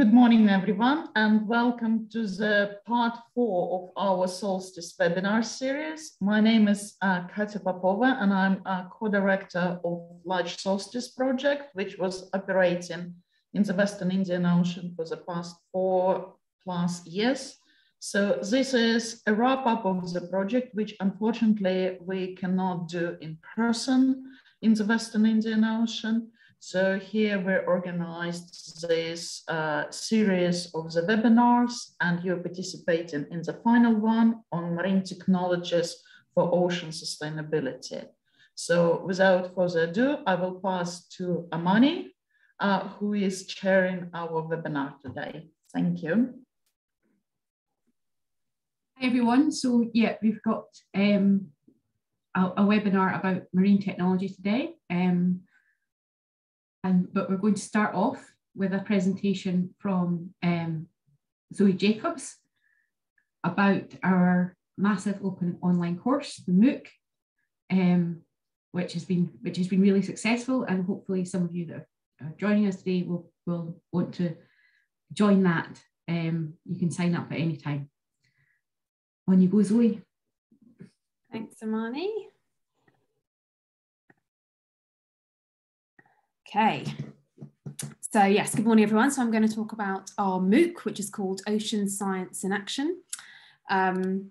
good morning, everyone, and welcome to the part four of our Solstice webinar series. My name is uh, Katya Popova, and I'm a co-director of Large Solstice project, which was operating in the Western Indian Ocean for the past four plus years. So this is a wrap up of the project, which unfortunately we cannot do in person in the Western Indian Ocean. So here we organized this uh, series of the webinars and you're participating in the final one on marine technologies for ocean sustainability. So without further ado, I will pass to Amani, uh, who is chairing our webinar today. Thank you. Hi everyone. So yeah, we've got um, a, a, webinar about marine technology today. Um, and, but we're going to start off with a presentation from um, Zoe Jacobs about our massive open online course, the MOOC, um, which has been which has been really successful, and hopefully some of you that are joining us today will will want to join that. Um, you can sign up at any time. On you go, Zoe. Thanks, Amani. Okay. So yes, good morning everyone. So I'm going to talk about our MOOC, which is called Ocean Science in Action. Um,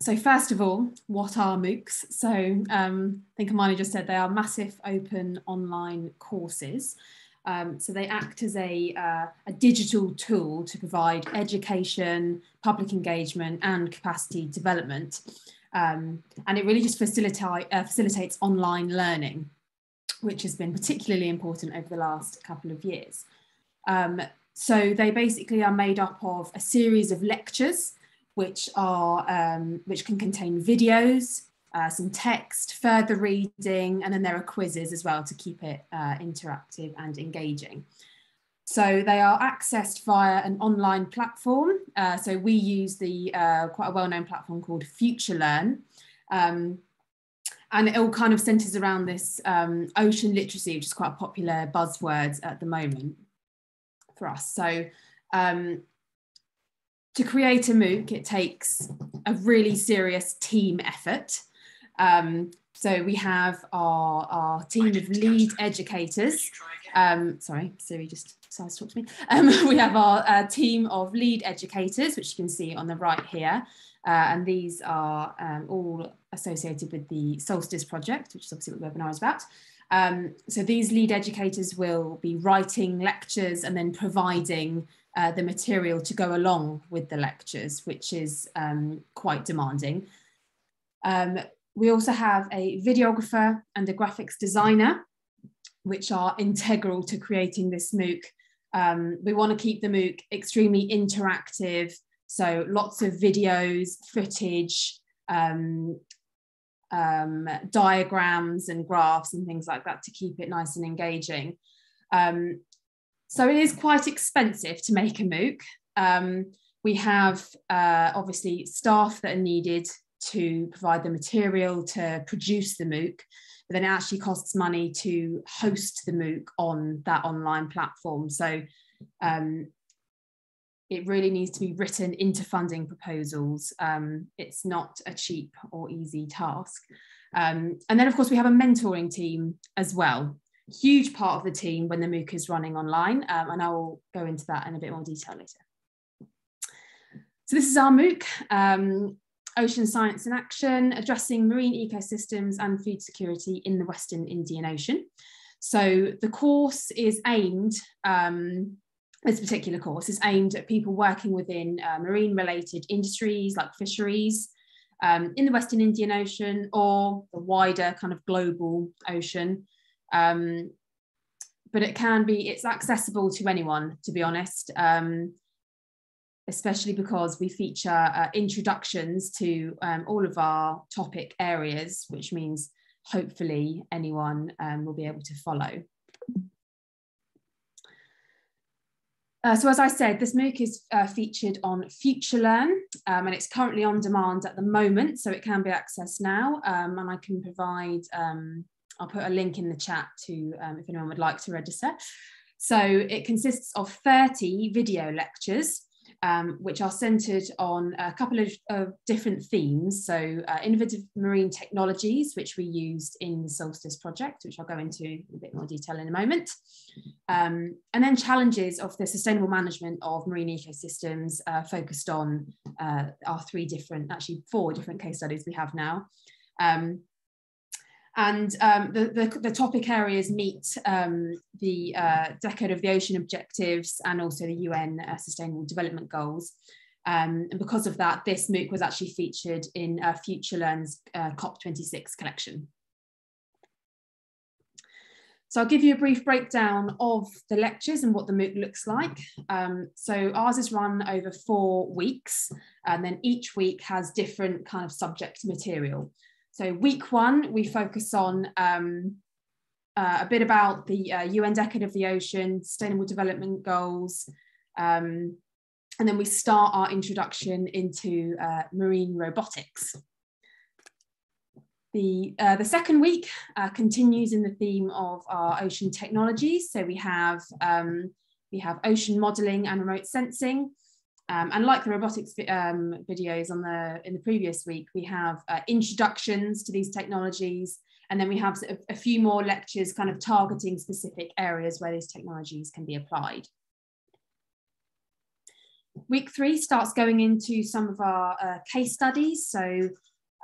so first of all, what are MOOCs? So um, I think Amani just said they are massive open online courses. Um, so they act as a, uh, a digital tool to provide education, public engagement and capacity development. Um, and it really just facilitate, uh, facilitates online learning which has been particularly important over the last couple of years. Um, so they basically are made up of a series of lectures, which are um, which can contain videos, uh, some text, further reading, and then there are quizzes as well to keep it uh, interactive and engaging. So they are accessed via an online platform. Uh, so we use the uh, quite a well-known platform called FutureLearn. Um, and it all kind of centers around this um, ocean literacy, which is quite a popular buzzword at the moment for us. So um, to create a MOOC, it takes a really serious team effort. Um, so we have our, our team of lead educators. Um, sorry, Siri just to talk to me. Um, we have our uh, team of lead educators, which you can see on the right here. Uh, and these are um, all associated with the Solstice project, which is obviously what the webinar is about. Um, so these lead educators will be writing lectures and then providing uh, the material to go along with the lectures, which is um, quite demanding. Um, we also have a videographer and a graphics designer, which are integral to creating this MOOC. Um, we want to keep the MOOC extremely interactive, so lots of videos, footage, um, um, diagrams and graphs and things like that to keep it nice and engaging. Um, so it is quite expensive to make a MOOC. Um, we have uh, obviously staff that are needed to provide the material to produce the MOOC, but then it actually costs money to host the MOOC on that online platform. So um, it really needs to be written into funding proposals. Um, it's not a cheap or easy task. Um, and then, of course, we have a mentoring team as well. Huge part of the team when the MOOC is running online, um, and I will go into that in a bit more detail later. So this is our MOOC, um, Ocean Science in Action, addressing marine ecosystems and food security in the Western Indian Ocean. So the course is aimed um, this particular course is aimed at people working within uh, marine related industries like fisheries um, in the Western Indian Ocean or the wider kind of global ocean. Um, but it can be, it's accessible to anyone, to be honest, um, especially because we feature uh, introductions to um, all of our topic areas, which means hopefully anyone um, will be able to follow. Uh, so as I said, this MOOC is uh, featured on FutureLearn um, and it's currently on demand at the moment, so it can be accessed now. Um, and I can provide, um, I'll put a link in the chat to um, if anyone would like to register. So it consists of 30 video lectures um, which are centered on a couple of, of different themes. So uh, innovative marine technologies, which we used in the Solstice project, which I'll go into a bit more detail in a moment. Um, and then challenges of the sustainable management of marine ecosystems uh, focused on uh, our three different, actually four different case studies we have now. Um, and um, the, the, the, topic areas meet um, the uh, Decade of the Ocean objectives and also the UN uh, Sustainable Development Goals. Um, and because of that, this MOOC was actually featured in uh, FutureLearn's uh, COP26 collection. So I'll give you a brief breakdown of the lectures and what the MOOC looks like. Um, so ours is run over four weeks, and then each week has different kind of subject material. So week one, we focus on um, uh, a bit about the uh, UN Decade of the Ocean, Sustainable Development Goals, um, and then we start our introduction into uh, marine robotics. The, uh, the second week uh, continues in the theme of our ocean technologies. So we have, um, we have ocean modeling and remote sensing, um, and like the robotics um, videos on the in the previous week, we have uh, introductions to these technologies, and then we have a, few more lectures kind of targeting specific areas where these technologies can be applied. Week three starts going into some of our uh, case studies. So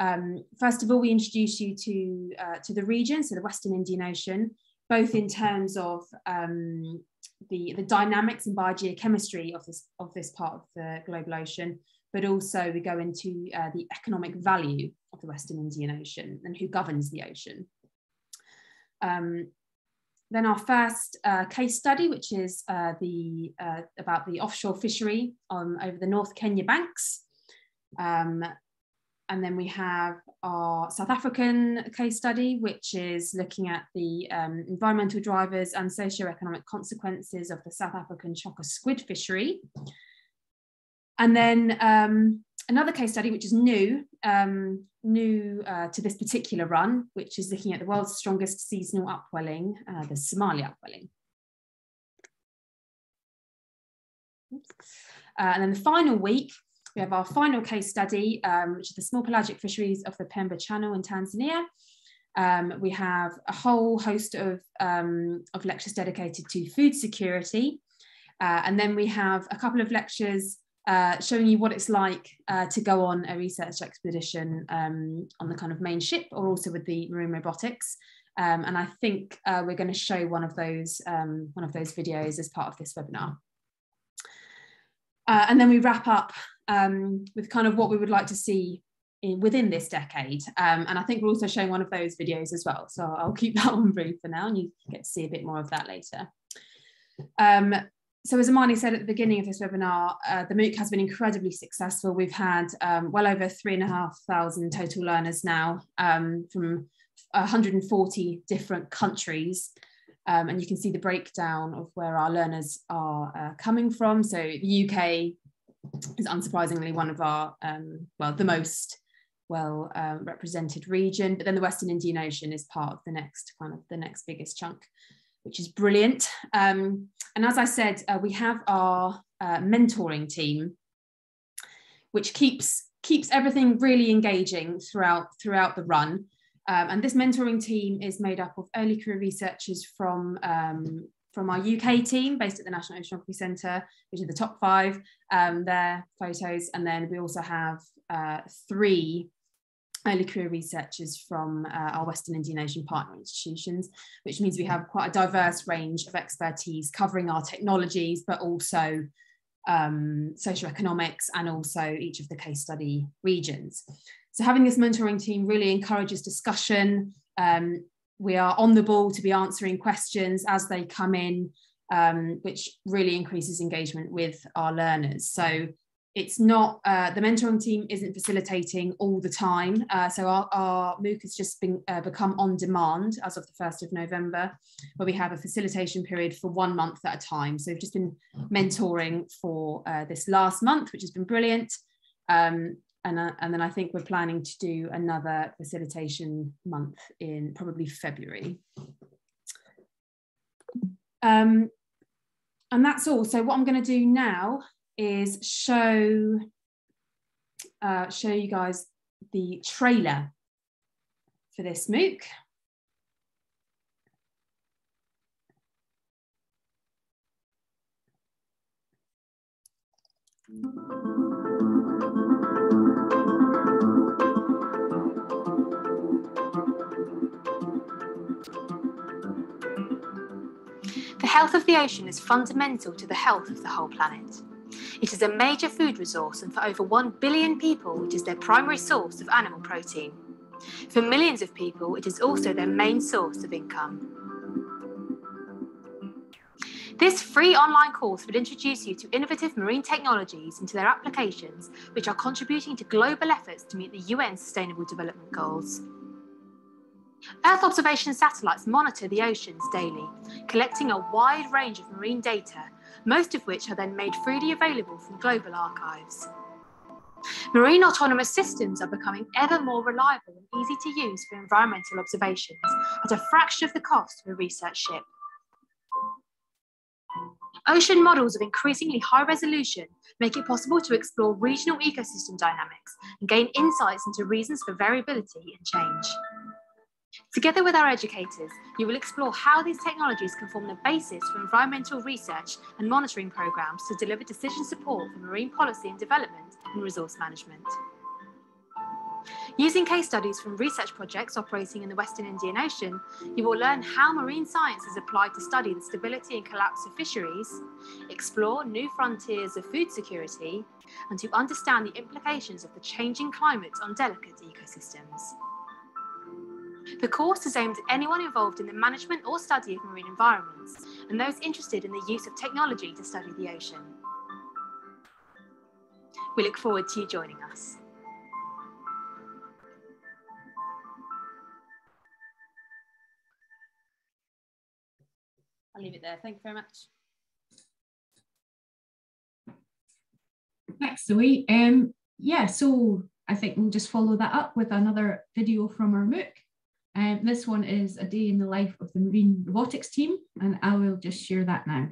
um, first of all, we introduce you to, uh, to the region, so the Western Indian Ocean, both in terms of um, the, the dynamics and biogeochemistry of this, of this part of the global ocean, but also we go into uh, the economic value of the Western Indian Ocean and who governs the ocean. Um, then our first uh, case study, which is uh, the, uh, about the offshore fishery on, over the North Kenya banks. Um, and then we have our South African case study, which is looking at the um, environmental drivers and socio-economic consequences of the South African chokka squid fishery. And then um, another case study, which is new, um, new uh, to this particular run, which is looking at the world's strongest seasonal upwelling, uh, the Somali upwelling. Uh, and then the final week we have our final case study, um, which is the small pelagic fisheries of the Pemba Channel in Tanzania. Um, we have a whole host of, um, of lectures dedicated to food security. Uh, and then we have a couple of lectures uh, showing you what it's like uh, to go on a research expedition um, on the kind of main ship or also with the marine robotics. Um, and I think uh, we're going to show one of those um, one of those videos as part of this webinar. Uh, and then we wrap up um, with kind of what we would like to see in, within this decade. Um, and I think we're also showing one of those videos as well. So I'll keep that one brief for now and you get to see a bit more of that later. Um, so as Amani said at the beginning of this webinar, uh, the MOOC has been incredibly successful. We've had um, well over three and a half thousand total learners now um, from 140 different countries. Um, and you can see the breakdown of where our learners are uh, coming from. So the UK, is unsurprisingly one of our, um, well, the most well uh, represented region. But then the Western Indian Ocean is part of the next kind of the next biggest chunk, which is brilliant. Um, and as I said, uh, we have our uh, mentoring team, which keeps keeps everything really engaging throughout throughout the run. Um, and this mentoring team is made up of early career researchers from um, from our UK team based at the National Oceanography Centre, which are the top five, um, their photos. And then we also have uh, three early career researchers from uh, our Western Indian Ocean partner institutions, which means we have quite a diverse range of expertise covering our technologies, but also um, socioeconomics and also each of the case study regions. So having this mentoring team really encourages discussion, um, we are on the ball to be answering questions as they come in, um, which really increases engagement with our learners. So it's not, uh, the mentoring team isn't facilitating all the time. Uh, so our, our MOOC has just been, uh, become on demand as of the 1st of November, where we have a facilitation period for one month at a time. So we've just been mentoring for uh, this last month, which has been brilliant. Um, and, uh, and then I think we're planning to do another facilitation month in probably February. Um, and that's all. So what I'm going to do now is show uh, show you guys the trailer for this MOOC. Health of the ocean is fundamental to the health of the whole planet. It is a major food resource, and for over 1 billion people, it is their primary source of animal protein. For millions of people, it is also their main source of income. This free online course will introduce you to innovative marine technologies and to their applications, which are contributing to global efforts to meet the UN Sustainable Development Goals. Earth observation satellites monitor the oceans daily, collecting a wide range of marine data, most of which are then made freely available from global archives. Marine autonomous systems are becoming ever more reliable and easy to use for environmental observations at a fraction of the cost of a research ship. Ocean models of increasingly high resolution make it possible to explore regional ecosystem dynamics and gain insights into reasons for variability and change. Together with our educators, you will explore how these technologies can form the basis for environmental research and monitoring programs to deliver decision support for marine policy and development and resource management. Using case studies from research projects operating in the Western Indian Ocean, you will learn how marine science is applied to study the stability and collapse of fisheries, explore new frontiers of food security, and to understand the implications of the changing climate on delicate ecosystems. The course is aimed at anyone involved in the management or study of marine environments and those interested in the use of technology to study the ocean. We look forward to you joining us. I'll leave it there. Thank you very much. Thanks, Zoe. Um, yeah, so I think we'll just follow that up with another video from our MOOC. Um, this one is a day in the life of the marine robotics team, and I will just share that now.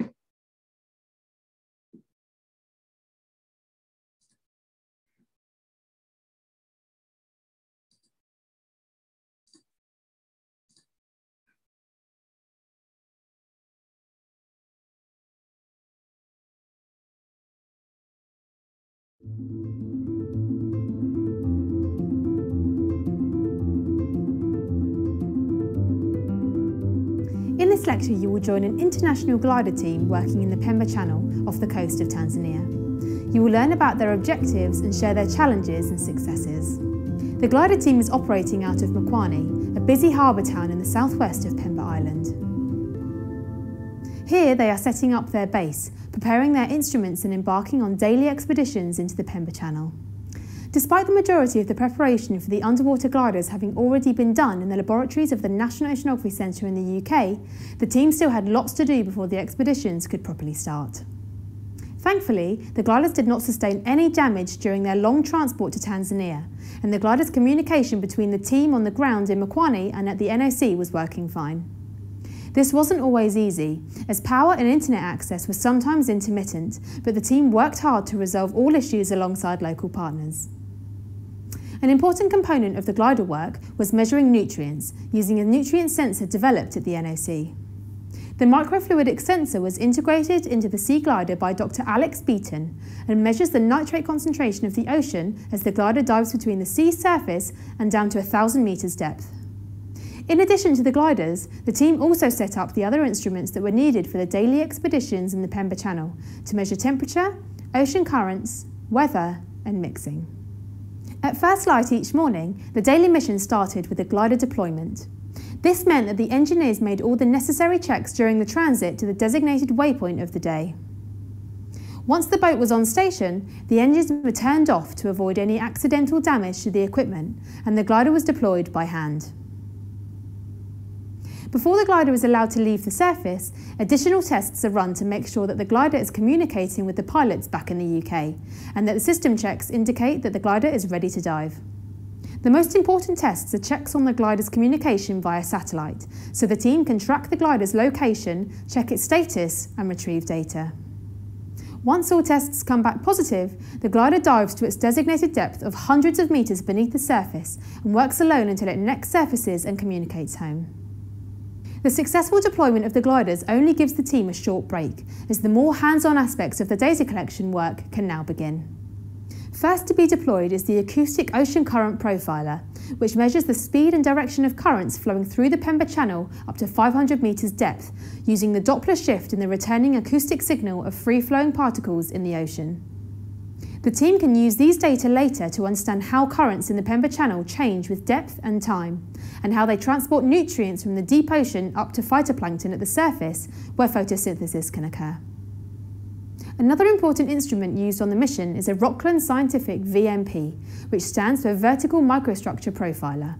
Lecture, you will join an international glider team working in the Pemba Channel off the coast of Tanzania. You will learn about their objectives and share their challenges and successes. The glider team is operating out of Mkoani, a busy harbour town in the southwest of Pemba Island. Here, they are setting up their base, preparing their instruments and embarking on daily expeditions into the Pemba Channel. Despite the majority of the preparation for the underwater gliders having already been done in the laboratories of the National Oceanography Centre in the UK, the team still had lots to do before the expeditions could properly start. Thankfully, the gliders did not sustain any damage during their long transport to Tanzania, and the gliders' communication between the team on the ground in Mkoani and at the NOC was working fine. This wasn't always easy, as power and internet access was sometimes intermittent, but the team worked hard to resolve all issues alongside local partners. An important component of the glider work was measuring nutrients using a nutrient sensor developed at the NOC. The microfluidic sensor was integrated into the sea glider by Dr. Alex Beaton and measures the nitrate concentration of the ocean as the glider dives between the sea surface and down to 1,000 metres depth. In addition to the gliders, the team also set up the other instruments that were needed for the daily expeditions in the Pemba Channel to measure temperature, ocean currents, weather, and mixing. At first light each morning, the daily mission started with a glider deployment. This meant that the engineers made all the necessary checks during the transit to the designated waypoint of the day. Once the boat was on station, the engines were turned off to avoid any accidental damage to the equipment, and the glider was deployed by hand. Before the glider is allowed to leave the surface, additional tests are run to make sure that the glider is communicating with the pilots back in the UK and that the system checks indicate that the glider is ready to dive. The most important tests are checks on the glider's communication via satellite, so the team can track the glider's location, check its status, and retrieve data. Once all tests come back positive, the glider dives to its designated depth of hundreds of metres beneath the surface and works alone until it next surfaces and communicates home. The successful deployment of the gliders only gives the team a short break, as the more hands-on aspects of the data collection work can now begin. First to be deployed is the Acoustic Ocean Current Profiler, which measures the speed and direction of currents flowing through the Pemba Channel up to 500 metres depth, using the Doppler shift in the returning acoustic signal of free-flowing particles in the ocean. The team can use these data later to understand how currents in the Pemba Channel change with depth and time, and how they transport nutrients from the deep ocean up to phytoplankton at the surface, where photosynthesis can occur. Another important instrument used on the mission is a Rockland Scientific VMP, which stands for Vertical Microstructure Profiler.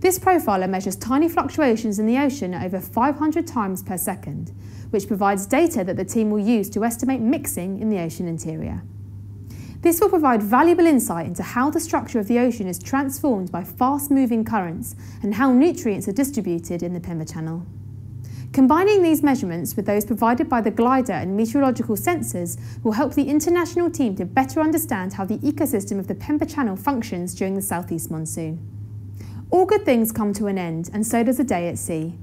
This profiler measures tiny fluctuations in the ocean over 500 times per second, which provides data that the team will use to estimate mixing in the ocean interior. This will provide valuable insight into how the structure of the ocean is transformed by fast-moving currents and how nutrients are distributed in the Pemba Channel. Combining these measurements with those provided by the glider and meteorological sensors will help the international team to better understand how the ecosystem of the Pemba Channel functions during the southeast monsoon. All good things come to an end, and so does a day at sea.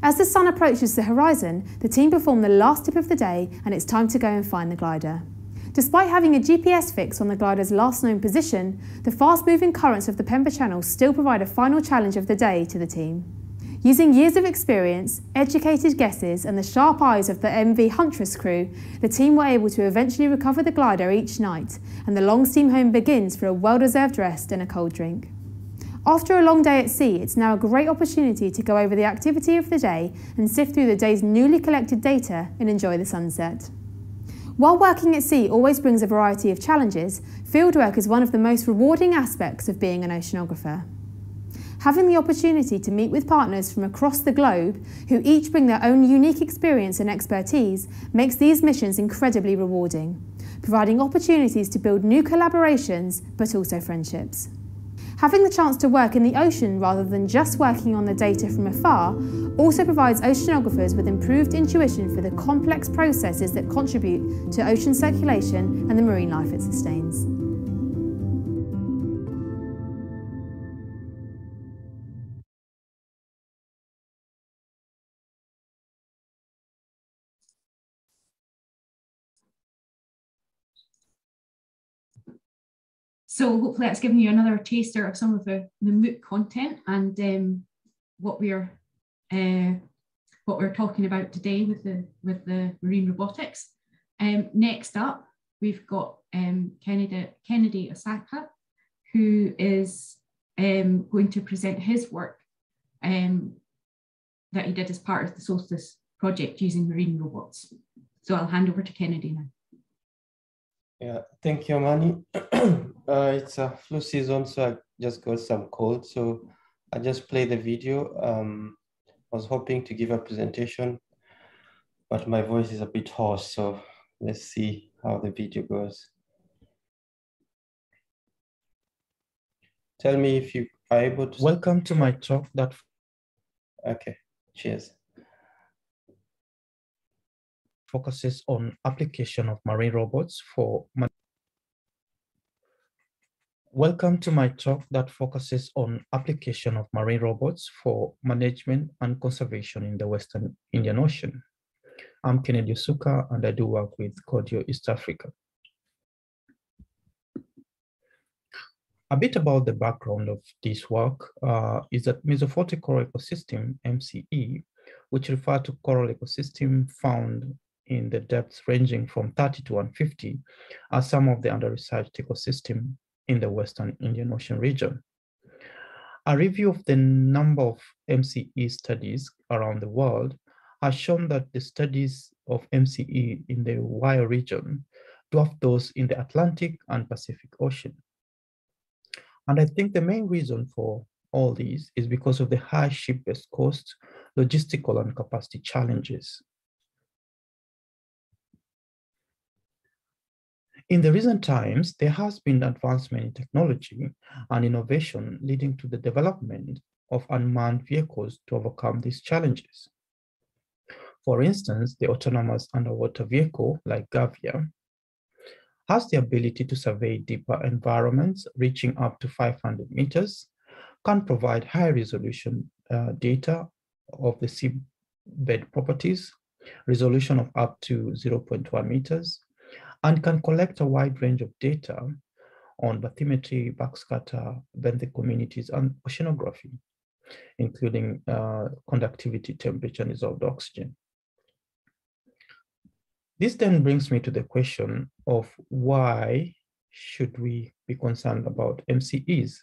As the sun approaches the horizon, the team perform the last tip of the day and it's time to go and find the glider. Despite having a GPS fix on the glider's last known position, the fast moving currents of the Pemba Channel still provide a final challenge of the day to the team. Using years of experience, educated guesses, and the sharp eyes of the MV Huntress crew, the team were able to eventually recover the glider each night, and the long steam home begins for a well deserved rest and a cold drink. After a long day at sea, it's now a great opportunity to go over the activity of the day and sift through the day's newly collected data and enjoy the sunset. While working at sea always brings a variety of challenges, fieldwork is one of the most rewarding aspects of being an oceanographer having the opportunity to meet with partners from across the globe who each bring their own unique experience and expertise makes these missions incredibly rewarding, providing opportunities to build new collaborations but also friendships. Having the chance to work in the ocean rather than just working on the data from afar also provides oceanographers with improved intuition for the complex processes that contribute to ocean circulation and the marine life it sustains. So hopefully that's given you another taster of some of the, the MOOC content and um, what we're uh, what we're talking about today with the with the marine robotics. Um, next up, we've got um, Kennedy, Kennedy Osuka, who is um, going to present his work um, that he did as part of the Solstice project using marine robots. So I'll hand over to Kennedy now. Yeah, thank you, Amani. uh, it's a flu season, so I just got some cold. So I just play the video. Um, I was hoping to give a presentation, but my voice is a bit hoarse. So let's see how the video goes. Tell me if you are able to. Welcome to my talk that. Okay, cheers focuses on application of marine robots for Welcome to my talk that focuses on application of marine robots for management and conservation in the Western Indian Ocean. I'm Kennedy Suka and I do work with Cordio East Africa. A bit about the background of this work uh, is that Mesophotic coral ecosystem, MCE, which refer to coral ecosystem found in the depths ranging from 30 to 150 are some of the under-researched ecosystem in the Western Indian Ocean region. A review of the number of MCE studies around the world has shown that the studies of MCE in the WIO region dwarf those in the Atlantic and Pacific Ocean. And I think the main reason for all these is because of the high ship-based costs, logistical and capacity challenges In the recent times, there has been advancement in technology and innovation leading to the development of unmanned vehicles to overcome these challenges. For instance, the autonomous underwater vehicle like Gavia has the ability to survey deeper environments reaching up to 500 meters, can provide high resolution uh, data of the seabed properties, resolution of up to 0.1 meters, and can collect a wide range of data on bathymetry, backscatter, benthic communities, and oceanography, including uh, conductivity, temperature, and dissolved oxygen. This then brings me to the question of why should we be concerned about MCEs?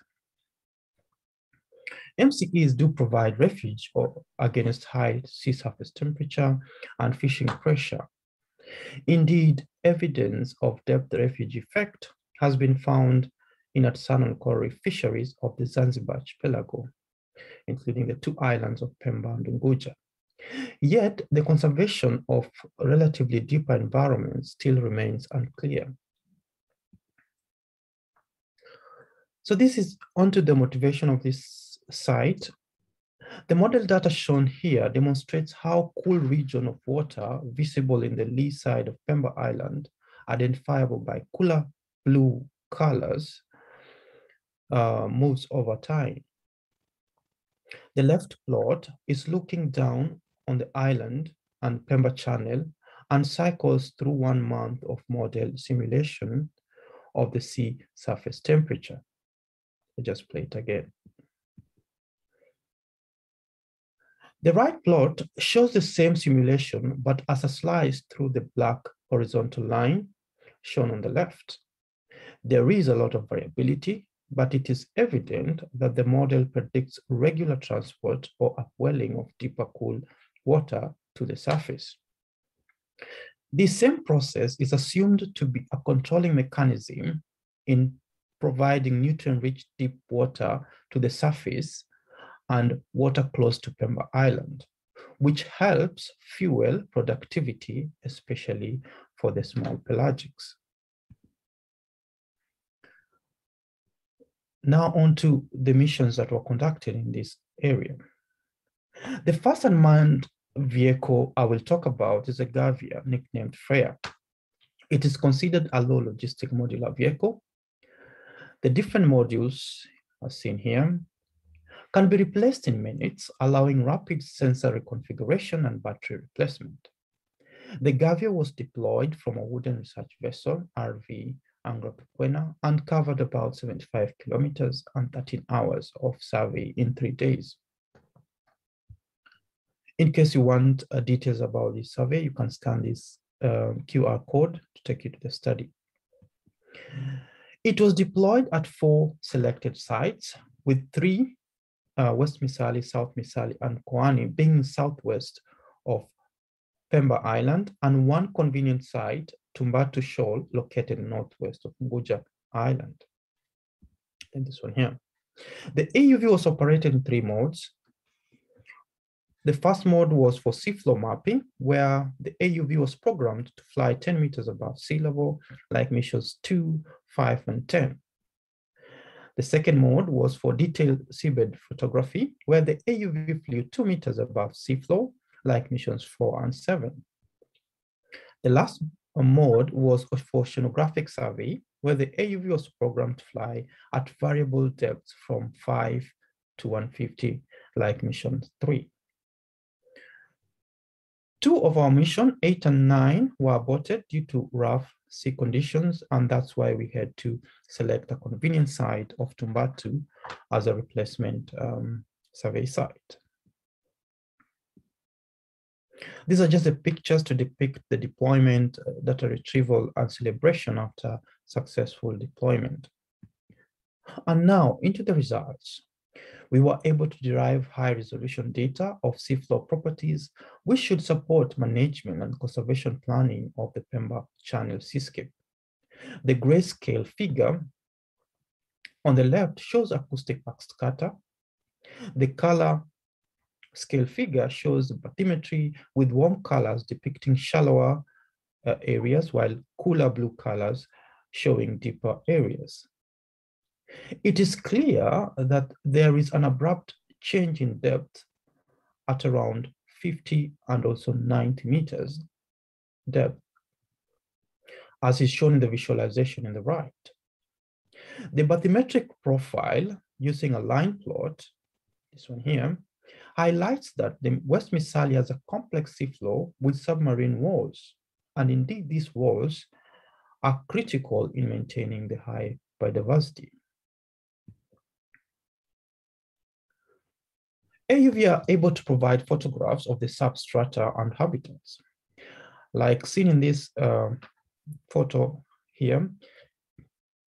MCEs do provide refuge against high sea surface temperature and fishing pressure. Indeed, evidence of depth refuge effect has been found in artisanal coral fisheries of the Zanzibar archipelago, including the two islands of Pemba and Unguja. Yet, the conservation of relatively deeper environments still remains unclear. So this is onto the motivation of this site. The model data shown here demonstrates how cool region of water visible in the lee side of Pemba Island, identifiable by cooler blue colors, uh, moves over time. The left plot is looking down on the island and Pemba Channel and cycles through one month of model simulation of the sea surface temperature. I just play it again. The right plot shows the same simulation, but as a slice through the black horizontal line shown on the left. There is a lot of variability, but it is evident that the model predicts regular transport or upwelling of deeper cool water to the surface. The same process is assumed to be a controlling mechanism in providing nutrient-rich deep water to the surface and water close to Pemba Island, which helps fuel productivity, especially for the small pelagics. Now on to the missions that were conducted in this area. The first unmanned vehicle I will talk about is a Gavia nicknamed Freya. It is considered a low logistic modular vehicle. The different modules as seen here can be replaced in minutes, allowing rapid sensor reconfiguration and battery replacement. The Gavia was deployed from a wooden research vessel, RV Angra Pequena, and covered about 75 kilometers and 13 hours of survey in three days. In case you want uh, details about this survey, you can scan this uh, um, QR code to take you to the study. It was deployed at four selected sites with three, uh, West Misali, South Misali, and Koani being southwest of Pemba Island, and one convenient site, Tumbatu Shoal, located northwest of Unguja Island. And this one here. The AUV was operated in three modes, the first mode was for seafloor mapping, where the AUV was programmed to fly 10 meters above sea level, like missions 2, 5, and 10. The second mode was for detailed seabed photography, where the AUV flew 2 meters above seafloor, like missions 4 and 7. The last mode was for oceanographic survey, where the AUV was programmed to fly at variable depths from 5 to 150, like mission 3. Two of our mission, eight and nine, were aborted due to rough sea conditions, and that's why we had to select a convenient site of Tumbatu as a replacement um, survey site. These are just the pictures to depict the deployment, uh, data retrieval, and celebration after successful deployment. And now into the results we were able to derive high resolution data of seafloor properties, which should support management and conservation planning of the Pemba Channel seascape. The grayscale figure on the left shows acoustic backscatter. The color scale figure shows bathymetry with warm colors depicting shallower uh, areas, while cooler blue colors showing deeper areas. It is clear that there is an abrupt change in depth at around 50 and also 90 meters depth, as is shown in the visualization in the right. The bathymetric profile using a line plot, this one here, highlights that the West Misali has a complex seafloor with submarine walls. And indeed, these walls are critical in maintaining the high biodiversity. AUV are able to provide photographs of the substrata and habitats. Like seen in this uh, photo here,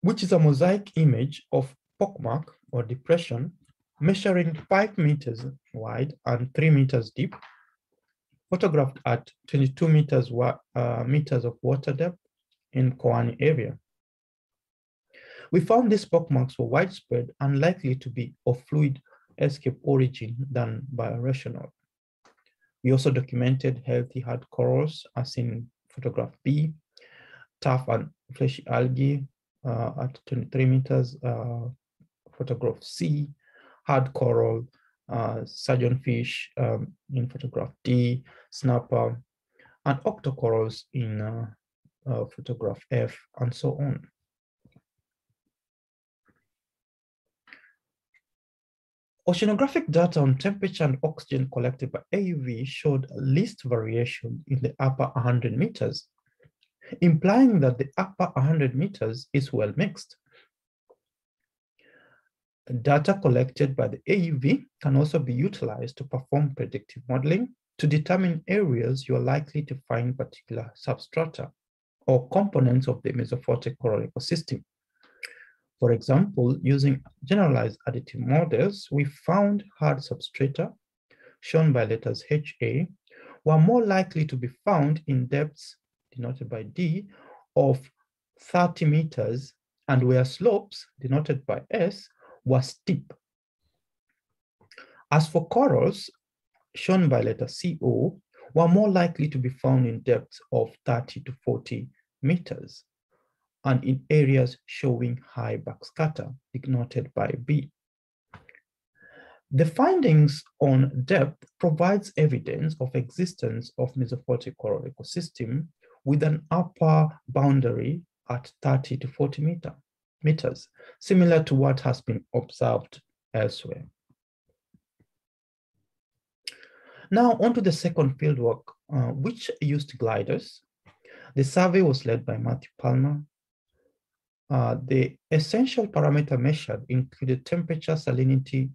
which is a mosaic image of pockmark or depression measuring five meters wide and three meters deep, photographed at 22 meters, uh, meters of water depth in Koani area. We found these pockmarks were widespread and likely to be of fluid escape origin than bioerosional. We also documented healthy hard corals as in photograph B, tough and fleshy algae uh, at 23 meters, uh, photograph C, hard coral, uh, fish um, in photograph D, snapper, and octocorals in uh, uh, photograph F, and so on. Oceanographic data on temperature and oxygen collected by AUV showed least variation in the upper 100 meters, implying that the upper 100 meters is well mixed. Data collected by the AUV can also be utilized to perform predictive modeling to determine areas you are likely to find particular substrata or components of the mesophotic coral ecosystem. For example, using generalized additive models, we found hard substrata, shown by letters HA, were more likely to be found in depths, denoted by D, of 30 meters, and where slopes, denoted by S, were steep. As for corals, shown by letter CO, were more likely to be found in depths of 30 to 40 meters and in areas showing high backscatter, denoted by B. The findings on depth provides evidence of existence of mesophotic coral ecosystem with an upper boundary at 30 to 40 meter, meters, similar to what has been observed elsewhere. Now onto the second fieldwork, uh, which used gliders. The survey was led by Matthew Palmer uh, the essential parameter measured included temperature, salinity,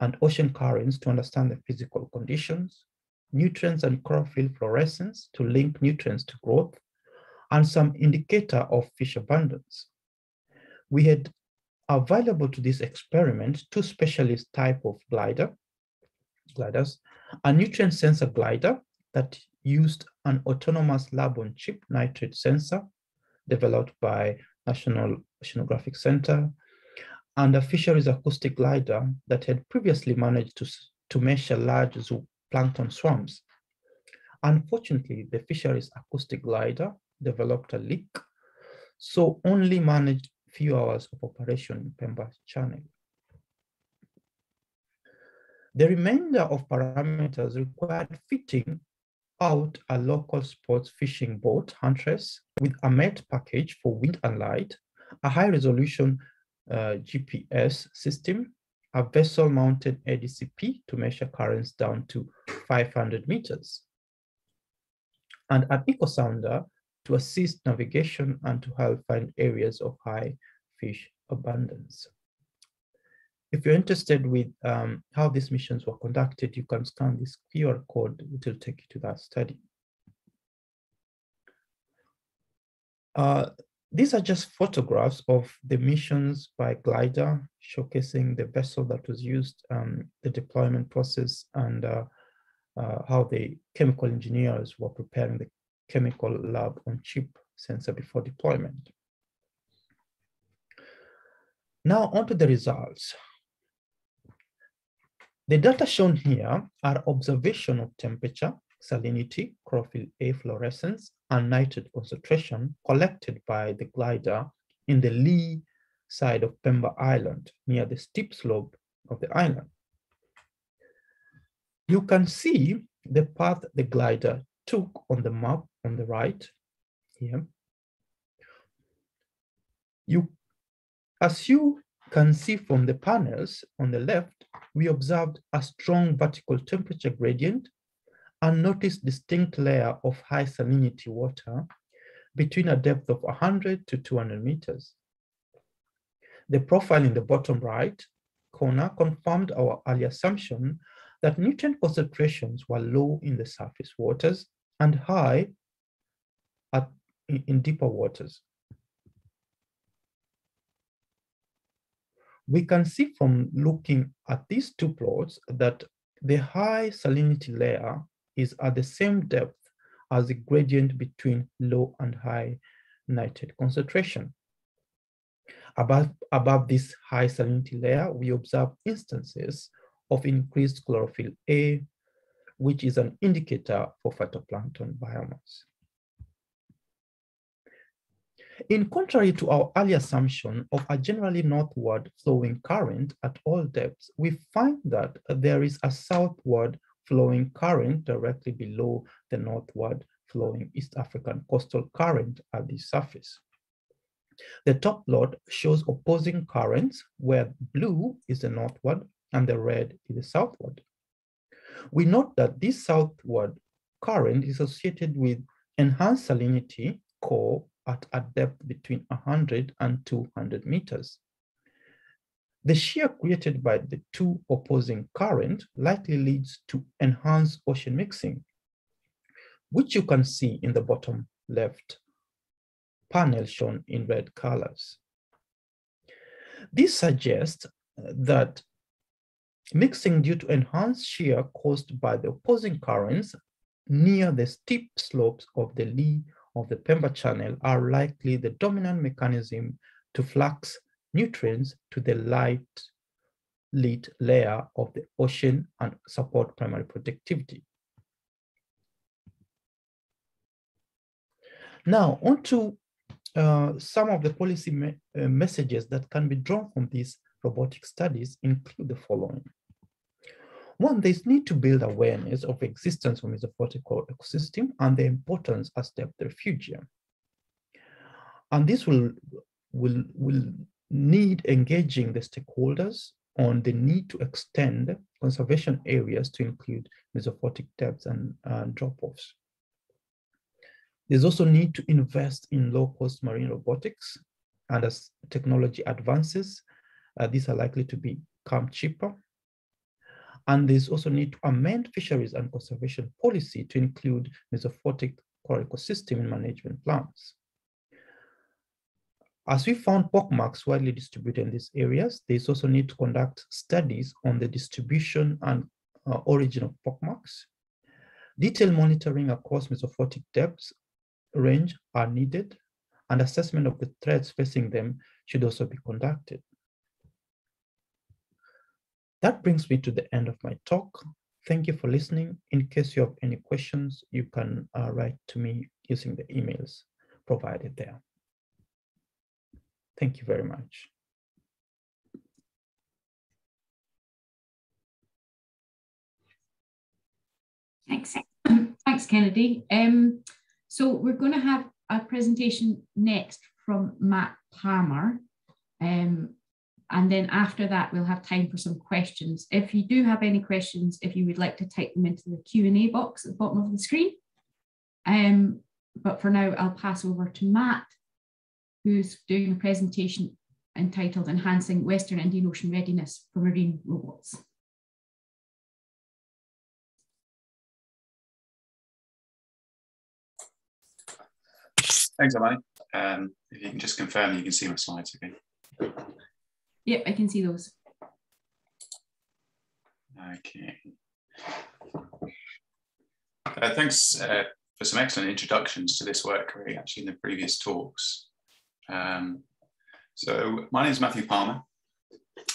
and ocean currents to understand the physical conditions, nutrients and chlorophyll fluorescence to link nutrients to growth, and some indicator of fish abundance. We had available to this experiment two specialist type of glider, gliders, a nutrient sensor glider that used an autonomous lab-on-chip nitrate sensor developed by National Oceanographic Center, and a fisheries acoustic glider that had previously managed to, to measure large zooplankton swarms. Unfortunately, the fisheries acoustic glider developed a leak, so only managed few hours of operation in Pemba Channel. The remainder of parameters required fitting out a local sports fishing boat, Huntress, with a MET package for wind and light, a high resolution uh, GPS system, a vessel mounted ADCP to measure currents down to 500 meters, and an echo sounder to assist navigation and to help find areas of high fish abundance. If you're interested with um, how these missions were conducted, you can scan this QR code, which will take you to that study. Uh, these are just photographs of the missions by glider, showcasing the vessel that was used, um, the deployment process, and uh, uh, how the chemical engineers were preparing the chemical lab on chip sensor before deployment. Now onto the results. The data shown here are observation of temperature, salinity, chlorophyll A fluorescence, and nitrate concentration collected by the glider in the lee side of Pemba Island near the steep slope of the island. You can see the path the glider took on the map on the right here. You, as you can see from the panels on the left, we observed a strong vertical temperature gradient and noticed distinct layer of high salinity water between a depth of 100 to 200 meters. The profile in the bottom right corner confirmed our early assumption that nutrient concentrations were low in the surface waters and high at, in deeper waters. We can see from looking at these two plots that the high salinity layer is at the same depth as the gradient between low and high nitrate concentration. Above, above this high salinity layer, we observe instances of increased chlorophyll A, which is an indicator for phytoplankton biomass. In contrary to our early assumption of a generally northward flowing current at all depths, we find that there is a southward flowing current directly below the northward flowing East African coastal current at the surface. The top plot shows opposing currents where blue is the northward and the red is the southward. We note that this southward current is associated with enhanced salinity core at a depth between 100 and 200 meters. The shear created by the two opposing current likely leads to enhanced ocean mixing, which you can see in the bottom left panel shown in red colors. This suggests uh, that mixing due to enhanced shear caused by the opposing currents near the steep slopes of the lee of the Pemba Channel are likely the dominant mechanism to flux nutrients to the light lit layer of the ocean and support primary productivity. Now, on to uh, some of the policy me uh, messages that can be drawn from these robotic studies include the following. One, there's need to build awareness of existence of mesophotic ecosystem and the importance as depth refugia. And this will, will, will need engaging the stakeholders on the need to extend conservation areas to include mesophotic depths and uh, drop-offs. There's also need to invest in low-cost marine robotics, and as technology advances, uh, these are likely to become cheaper and there's also need to amend fisheries and conservation policy to include mesophotic coral ecosystem in management plans. As we found pockmarks widely distributed in these areas, there's also need to conduct studies on the distribution and uh, origin of pockmarks. Detailed monitoring across mesophotic depths range are needed, and assessment of the threats facing them should also be conducted. That brings me to the end of my talk. Thank you for listening. In case you have any questions, you can uh, write to me using the emails provided there. Thank you very much. Thanks. Thanks, Kennedy. Um, so we're going to have a presentation next from Matt Palmer. Um, and then after that, we'll have time for some questions. If you do have any questions, if you would like to type them into the Q&A box at the bottom of the screen. Um, but for now, I'll pass over to Matt, who's doing a presentation entitled Enhancing Western Indian Ocean Readiness for Marine Robots. Thanks, Amani. Um, if you can just confirm you can see my slides again. Yep, I can see those. Okay. Uh, thanks uh, for some excellent introductions to this work, really, actually, in the previous talks. Um, so my name is Matthew Palmer.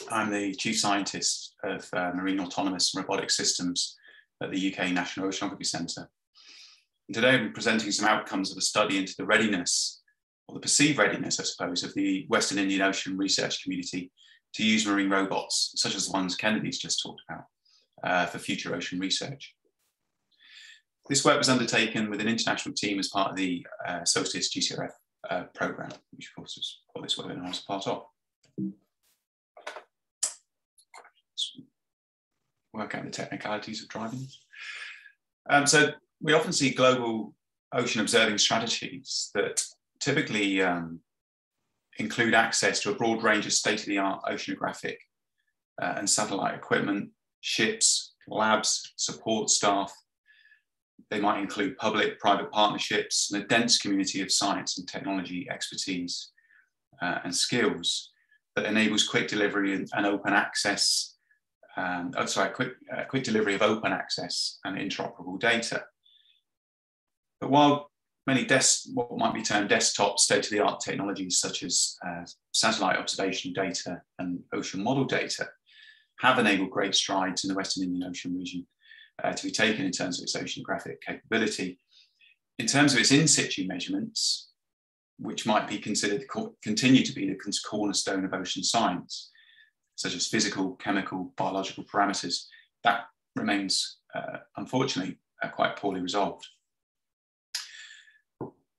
I'm the Chief Scientist of uh, Marine Autonomous and Robotic Systems at the UK National Oceanography Centre. Today I'm presenting some outcomes of a study into the readiness, or the perceived readiness, I suppose, of the Western Indian Ocean research community to use marine robots, such as the ones Kennedy's just talked about, uh, for future ocean research. This work was undertaken with an international team as part of the uh, Solstice GCRF uh, program, which of course is what this webinar is part of. work out the technicalities of driving. Um, so we often see global ocean observing strategies that typically um, include access to a broad range of state-of-the-art oceanographic uh, and satellite equipment, ships, labs, support staff. They might include public-private partnerships and a dense community of science and technology expertise uh, and skills that enables quick delivery and, and open access, um, oh, sorry, quick, uh, quick delivery of open access and interoperable data. But while many des- what might be termed desktop state-of-the-art technologies such as uh, satellite observation data and ocean model data have enabled great strides in the Western Indian Ocean region uh, to be taken in terms of its oceanographic capability. In terms of its in situ measurements, which might be considered continue to be the cornerstone of ocean science, such as physical, chemical, biological parameters, that remains, uh, unfortunately, uh, quite poorly resolved.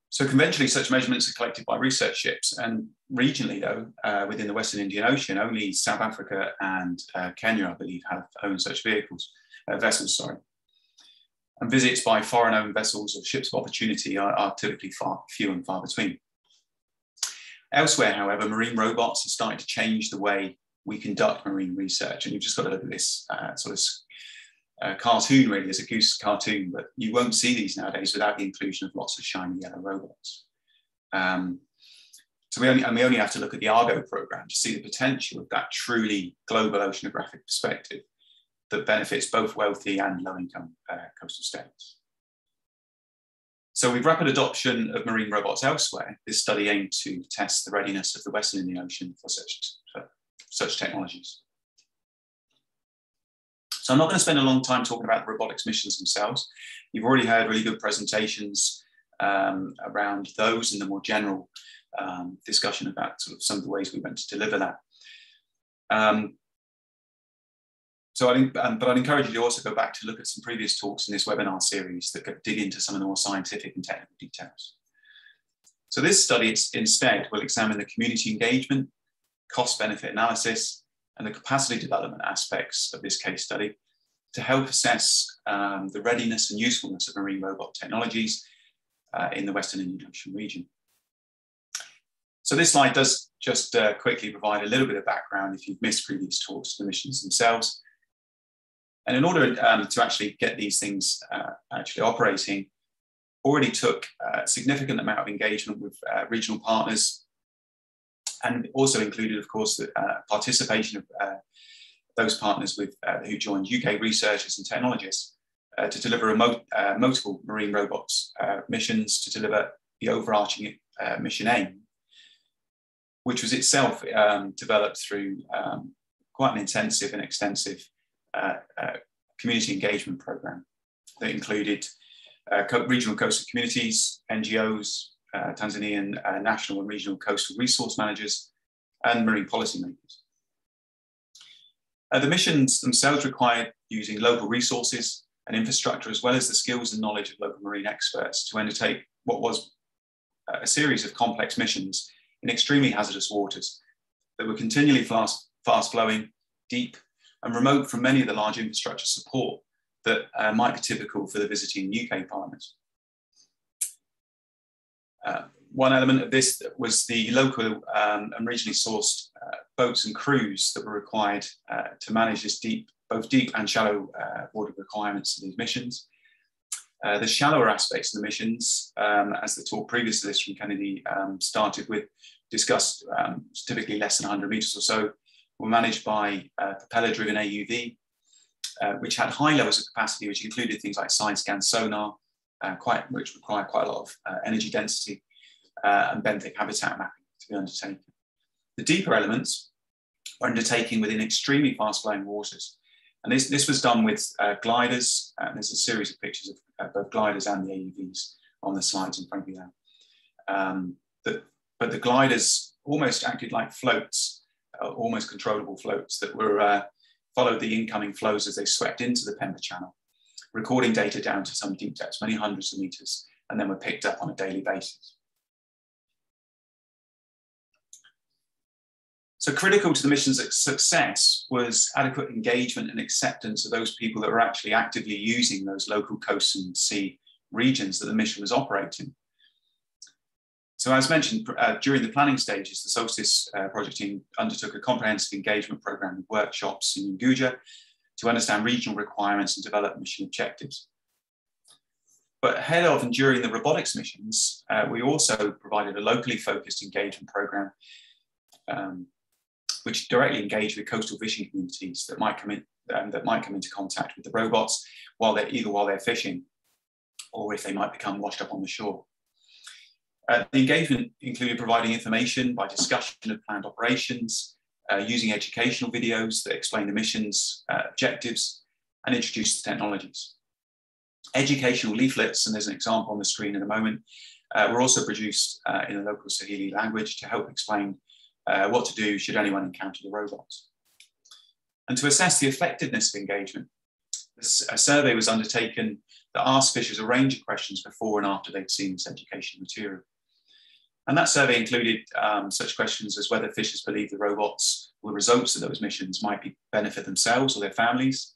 So conventionally, such measurements are collected by research ships, and regionally, though, uh, within the Western Indian Ocean, only South Africa and uh, Kenya, I believe, have owned such vehicles, uh, vessels. Sorry. And visits by foreign-owned vessels or ships of opportunity are, are typically far few and far between. Elsewhere, however, marine robots are starting to change the way we conduct marine research, and you've just got to look at this uh, sort of uh, cartoon really as a GOOS cartoon, but you won't see these nowadays without the inclusion of lots of shiny yellow robots. Um, so we only, and we only have to look at the Argo program to see the potential of that truly global oceanographic perspective that benefits both wealthy and low-income uh, coastal states. So with rapid adoption of marine robots elsewhere, this study aimed to test the readiness of the Western Indian Ocean for such, for such technologies. So I'm not going to spend a long time talking about the robotics missions themselves. You've already heard really good presentations um, around those and the more general um, discussion about sort of some of the ways we went to deliver that. Um, so I think, um, but I'd encourage you to also go back to look at some previous talks in this webinar series that dig into some of the more scientific and technical details. So this study instead will examine the community engagement, cost benefit analysis, and the capacity development aspects of this case study to help assess um, the readiness and usefulness of marine robot technologies uh, in the Western Indian Ocean region. So this slide does just uh, quickly provide a little bit of background if you've missed previous talks to the missions themselves. And in order um, to actually get these things uh, actually operating, already took a significant amount of engagement with uh, regional partners and also included, of course, the uh, participation of uh, those partners with, uh, who joined UK researchers and technologists uh, to deliver remote, uh, multiple marine robots missions to deliver the overarching mission aim, which was itself um, developed through um, quite an intensive and extensive community engagement program that included regional coastal communities, NGOs, uh, Tanzanian uh, national and regional coastal resource managers, and marine policymakers. Uh, the missions themselves required using local resources and infrastructure, as well as the skills and knowledge of local marine experts to undertake what was a series of complex missions in extremely hazardous waters that were continually fast, fast flowing, deep, and remote from many of the large infrastructure support that uh, might be typical for the visiting UK partners. Uh, one element of this was the local um, and regionally sourced uh, boats and crews that were required uh, to manage this deep, both deep and shallow uh, water requirements of these missions. Uh, the shallower aspects of the missions, um, as the talk previous to this from Kennedy um, started with, discussed um, typically less than 100 meters or so, were managed by uh, propeller-driven AUV, which had high levels of capacity, which included things like side scan sonar, quite, which require quite a lot of uh, energy density uh, and benthic habitat mapping to be undertaken. The deeper elements are undertaken within extremely fast flowing waters. And this, this was done with uh, gliders, and there's a series of pictures of uh, both gliders and the AUVs on the slides in front of you there. Um, but the gliders almost acted like floats, uh, almost controllable floats that were uh, followed the incoming flows as they swept into the Pemba Channel, recording data down to some deep depths, many hundreds of meters, and then were picked up on a daily basis. So critical to the mission's success was adequate engagement and acceptance of those people that were actually actively using those local coasts and sea regions that the mission was operating. So as mentioned, uh, during the planning stages, the Solstice uh, project team undertook a comprehensive engagement program with workshops in Unguja to understand regional requirements and develop mission objectives. But ahead of and during the robotics missions, uh, we also provided a locally focused engagement program um, which directly engaged with coastal fishing communities that might come in um, that might come into contact with the robots while they're either while they're fishing or if they might become washed up on the shore. Uh, the engagement included providing information by discussion of planned operations, uh, using educational videos that explain the mission's uh, objectives and introduce the technologies. Educational leaflets, and there's an example on the screen at the moment, uh, were also produced uh, in the local Swahili language to help explain uh, what to do should anyone encounter the robots. And to assess the effectiveness of engagement, a survey was undertaken that asked fishers a range of questions before and after they'd seen this education material. And that survey included um, such questions as whether fishers believe the robots or the results of those missions might be benefit themselves or their families,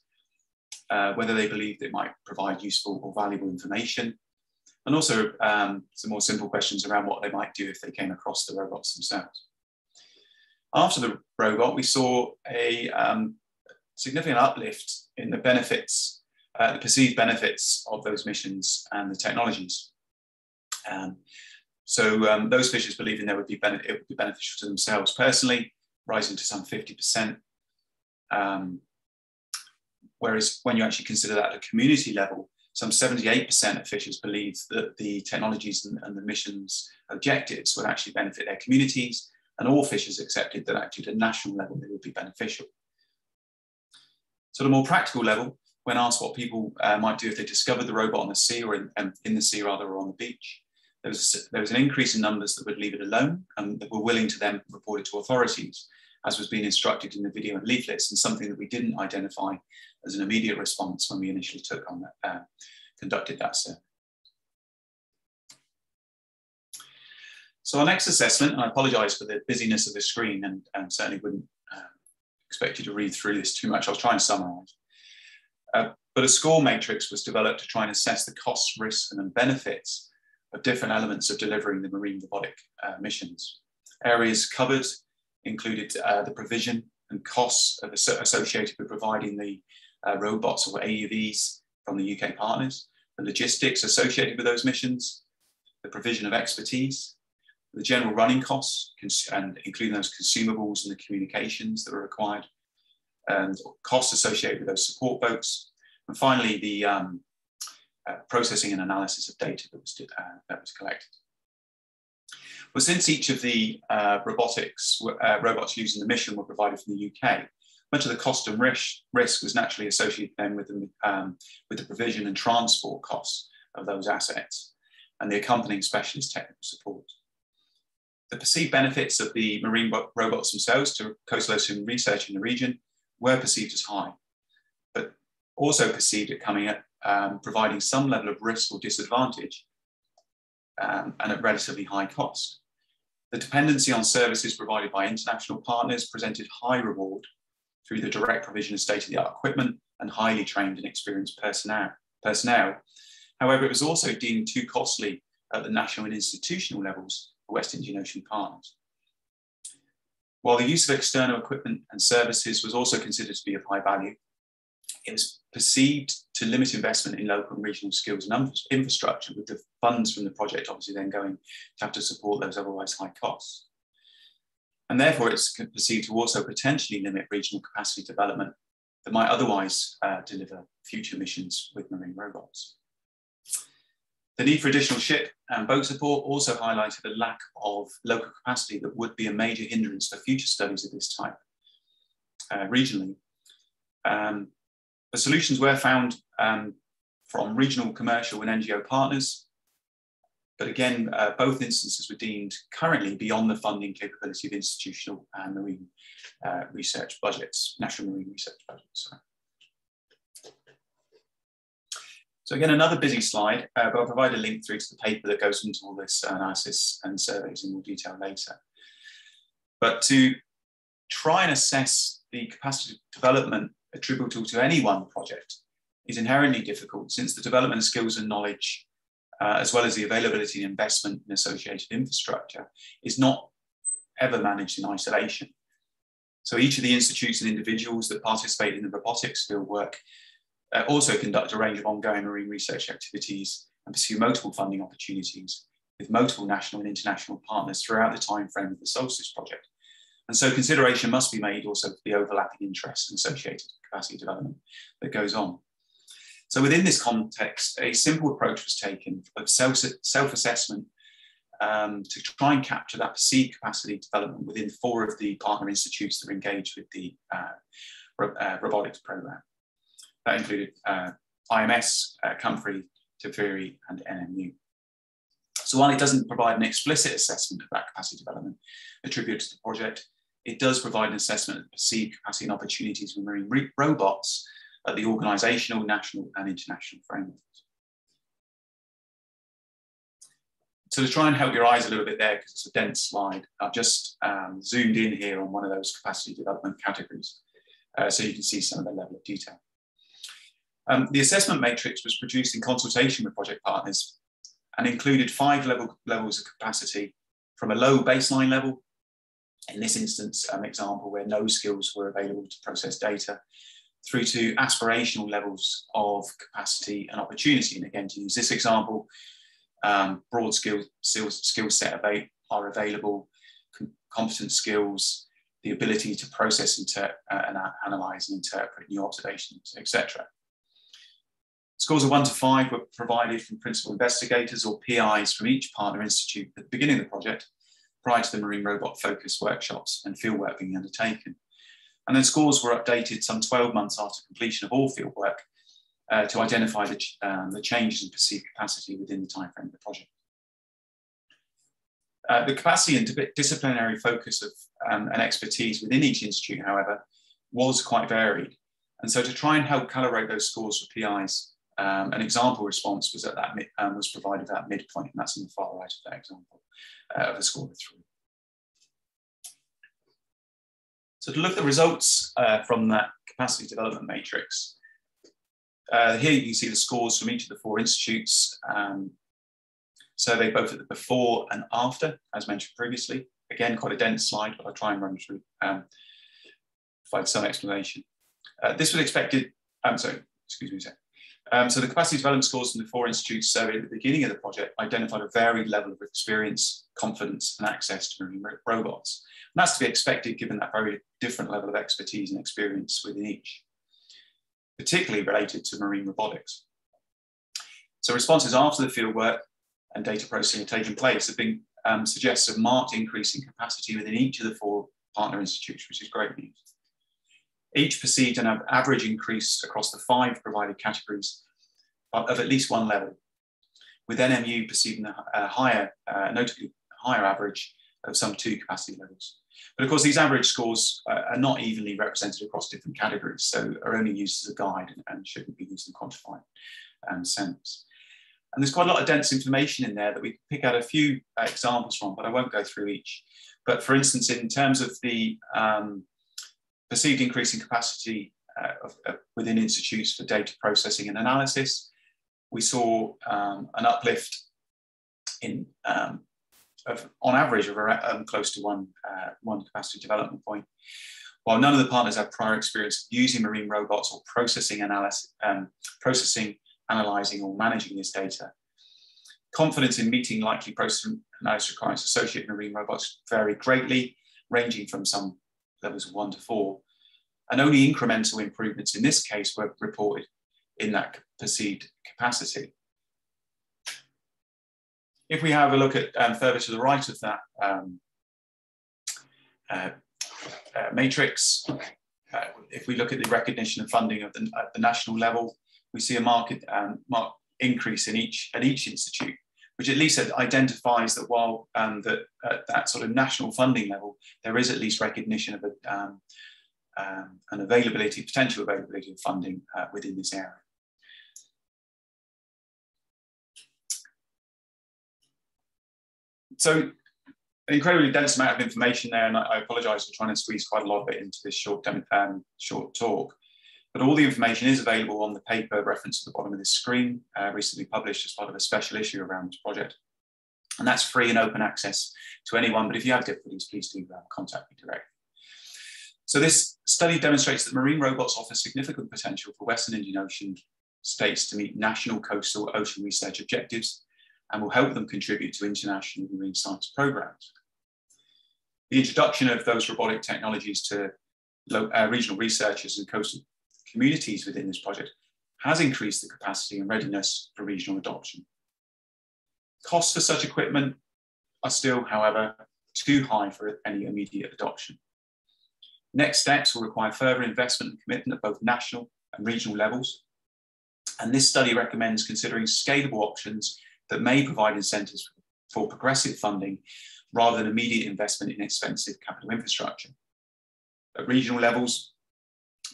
uh, whether they believed it might provide useful or valuable information, and also um, some more simple questions around what they might do if they came across the robots themselves. After the robot, we saw a um, significant uplift in the benefits, uh, the perceived benefits of those missions and the technologies. Um, so um, those fishers believing there would be it would be beneficial to themselves personally, rising to some 50%. Um, whereas when you actually consider that at a community level, some 78% of fishers believe that the technologies and, and, the missions objectives would actually benefit their communities, and all fishers accepted that actually at a national level they would be beneficial. So at a more practical level, when asked what people uh, might do if they discovered the robot on the sea or in, um, in the sea rather or on the beach, there was, there was an increase in numbers that would leave it alone and that were willing to then report it to authorities, as was being instructed in the video and leaflets, and something that we didn't identify as an immediate response when we initially took on that, uh, conducted that survey. So our next assessment, and I apologize for the busyness of the screen and, and certainly wouldn't uh, expect you to read through this too much. I was trying to summarize. Uh, but a score matrix was developed to try and assess the costs, risks, and benefits of different elements of delivering the marine robotic uh, missions. Areas covered included uh, the provision and costs associated with providing the uh, robots or AUVs from the UK partners, the logistics associated with those missions, the provision of expertise, the general running costs, and including those consumables and the communications that are required, and costs associated with those support boats, and finally the um, processing and analysis of data that was, uh, that was collected. Well, since each of the uh, robotics uh, robots used in the mission were provided from the UK, much of the cost and risk, risk was naturally associated then with the, um, with the provision and transport costs of those assets and the accompanying specialist technical support. The perceived benefits of the marine robots themselves to coastal ocean research in the region were perceived as high, but also perceived at coming at um, providing some level of risk or disadvantage um, and at relatively high cost. The dependency on services provided by international partners presented high reward through the direct provision of state-of-the-art equipment and highly trained and experienced personnel. personnel. However, it was also deemed too costly at the national and institutional levels for West Indian Ocean partners. While the use of external equipment and services was also considered to be of high value, it was perceived to limit investment in local and regional skills and infrastructure, with the funds from the project obviously then going to have to support those otherwise high costs. And therefore, it's perceived to also potentially limit regional capacity development that might otherwise uh, deliver future missions with marine robots. The need for additional ship and boat support also highlighted a lack of local capacity that would be a major hindrance for future studies of this type uh, regionally. Um, the solutions were found um, from regional, commercial and NGO partners. But again, uh, both instances were deemed currently beyond the funding capability of institutional and marine uh, research budgets, national marine research budgets. So again, another busy slide, uh, but I'll provide a link through to the paper that goes into all this analysis and surveys in more detail later. But to try and assess the capacity development attributable to any one project is inherently difficult since the development of skills and knowledge, uh, as well as the availability and investment in associated infrastructure, is not ever managed in isolation. So each of the institutes and individuals that participate in the robotics field work uh, also conduct a range of ongoing marine research activities and pursue multiple funding opportunities with multiple national and international partners throughout the time frame of the Solstice project. And so consideration must be made also for the overlapping interests and associated capacity development that goes on. So within this context, a simple approach was taken of self-assessment um, to try and capture that perceived capacity development within four of the partner institutes that are engaged with the uh, uh, robotics program. That included uh, IMS, uh, KMFRI, TAFIRI, and NMU. So while it doesn't provide an explicit assessment of that capacity development attributed to the project, it does provide an assessment of perceived capacity and opportunities for marine robots at the organisational, national and international frameworks. So to try and help your eyes a little bit there, because it's a dense slide, I've just um, zoomed in here on one of those capacity development categories, uh, so you can see some of the level of detail. Um, the assessment matrix was produced in consultation with project partners and included five level, levels of capacity from a low baseline level, in this instance, an example where no skills were available to process data, through to aspirational levels of capacity and opportunity. And again, to use this example, um, broad skill, skill, set are available, competent skills, the ability to process inter, uh, and analyze and interpret new observations, etc. Scores of one to five were provided from principal investigators or PIs from each partner institute at the beginning of the project, prior to the marine robot focus workshops and fieldwork being undertaken. And then scores were updated some 12 months after completion of all fieldwork uh, to identify the, um, the changes in perceived capacity within the timeframe of the project. Uh, the capacity and disciplinary focus of um, and expertise within each institute, however, was quite varied. And so to try and help calibrate those scores for PIs, um, an example response was at that um, was provided at midpoint, and that's in the far right of that example uh, of a score of three. So to look at the results uh, from that capacity development matrix, uh, here you can see the scores from each of the four institutes, um, surveyed both at the before and after, as mentioned previously. Again, quite a dense slide, but I'll try and run through, um, provide some explanation. Uh, this was expected, I'm sorry, excuse me a second. Um, so the capacity development scores from the four institutes surveyed at the beginning of the project identified a varied level of experience, confidence, and access to marine robots. And that's to be expected given that very different level of expertise and experience within each, particularly related to marine robotics. So responses after the fieldwork and data processing have taken place have been um, suggests a marked increase in capacity within each of the four partner institutes, which is great news. Each perceived an average increase across the five provided categories of at least one level, with NMU perceiving a higher, uh, notably higher average of some two capacity levels. But of course, these average scores uh, are not evenly represented across different categories, so are only used as a guide and, shouldn't be used in quantified um, sense. And there's quite a lot of dense information in there that we pick out a few uh, examples from, but I won't go through each. But for instance, in terms of the um, perceived increase in capacity uh, of, within institutes for data processing and analysis. We saw um, an uplift in, um, of, on average, of around, um, close to one, uh, one capacity development point. While none of the partners have prior experience using marine robots or processing, um, processing, analyzing, or managing this data, confidence in meeting likely process analysis requirements associated with marine robots vary greatly, ranging from some levels one to four. And only incremental improvements in this case were reported in that perceived capacity. If we have a look at um, further to the right of that um, uh, uh, matrix, uh, if we look at the recognition and funding of the, at the national level, we see a market um, mark increase in each at each institute, which at least identifies that while um, that at that sort of national funding level, there is at least recognition of a, um, um, an availability, potential availability of funding uh, within this area. So incredibly dense amount of information there, and I, I apologize for trying to squeeze quite a lot of it into this short, um, short talk. But all the information is available on the paper referenced at the bottom of this screen, uh, recently published as part of a special issue around this project. And that's free and open access to anyone, but if you have difficulties, please do uh, contact me directly. So this study demonstrates that marine robots offer significant potential for Western Indian Ocean states to meet national coastal ocean research objectives and will help them contribute to international marine science programs. The introduction of those robotic technologies to uh, regional researchers and coastal communities within this project has increased the capacity and readiness for regional adoption. Costs for such equipment are still, however, too high for any immediate adoption. Next steps will require further investment and commitment at both national and regional levels. And this study recommends considering scalable options that may provide incentives for progressive funding rather than immediate investment in expensive capital infrastructure. At regional levels,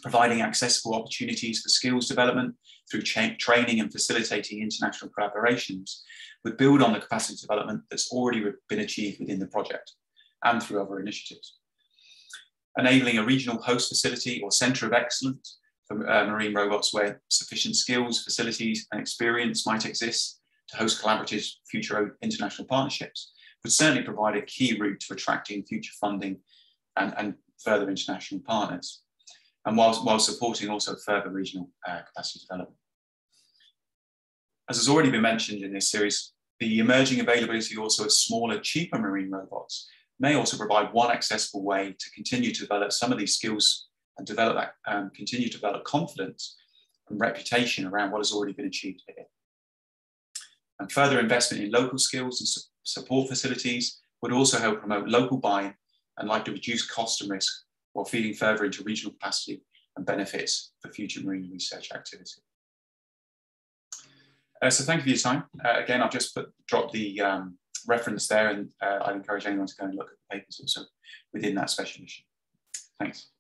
providing accessible opportunities for skills development through training and facilitating international collaborations would build on the capacity development that's already been achieved within the project and through other initiatives. Enabling a regional host facility or centre of excellence for uh, marine robots where sufficient skills, facilities and experience might exist to host collaborative future international partnerships would certainly provide a key route to attracting future funding and, and further international partners and while, while supporting also further regional uh, capacity development. As has already been mentioned in this series, the emerging availability also of smaller, cheaper marine robots may also provide one accessible way to continue to develop some of these skills and develop that, um, continue to develop confidence and reputation around what has already been achieved here. And further investment in local skills and su support facilities would also help promote local buy-in and likely reduce cost and risk while feeding further into regional capacity and benefits for future marine research activity. Uh, so thank you for your time. Uh, again, I've just put, dropped the um, reference there and uh, I'd encourage anyone to go and look at the papers also within that special issue. Thanks.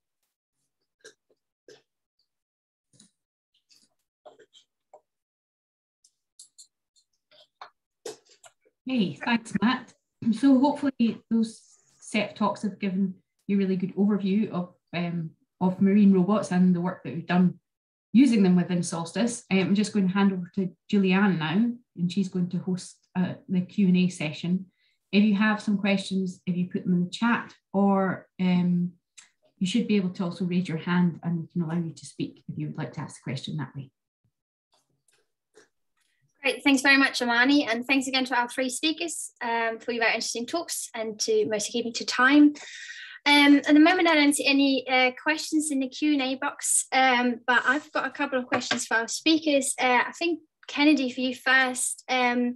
Hey, thanks, Matt. So hopefully those set talks have given a really good overview of, um, of marine robots and the work that we've done using them within Solstice. Um, I'm just going to hand over to Julianne now, and she's going to host uh, the Q&A session. If you have some questions, if you put them in the chat, or um, you should be able to also raise your hand and we can allow you to speak if you would like to ask a question that way. Great, thanks very much, Amani, and thanks again to our three speakers um, for your very interesting talks and to mostly keeping to time. Um, at the moment, I don't see any uh, questions in the Q&A box, um, but I've got a couple of questions for our speakers. Uh, I think, Kennedy, for you first, um,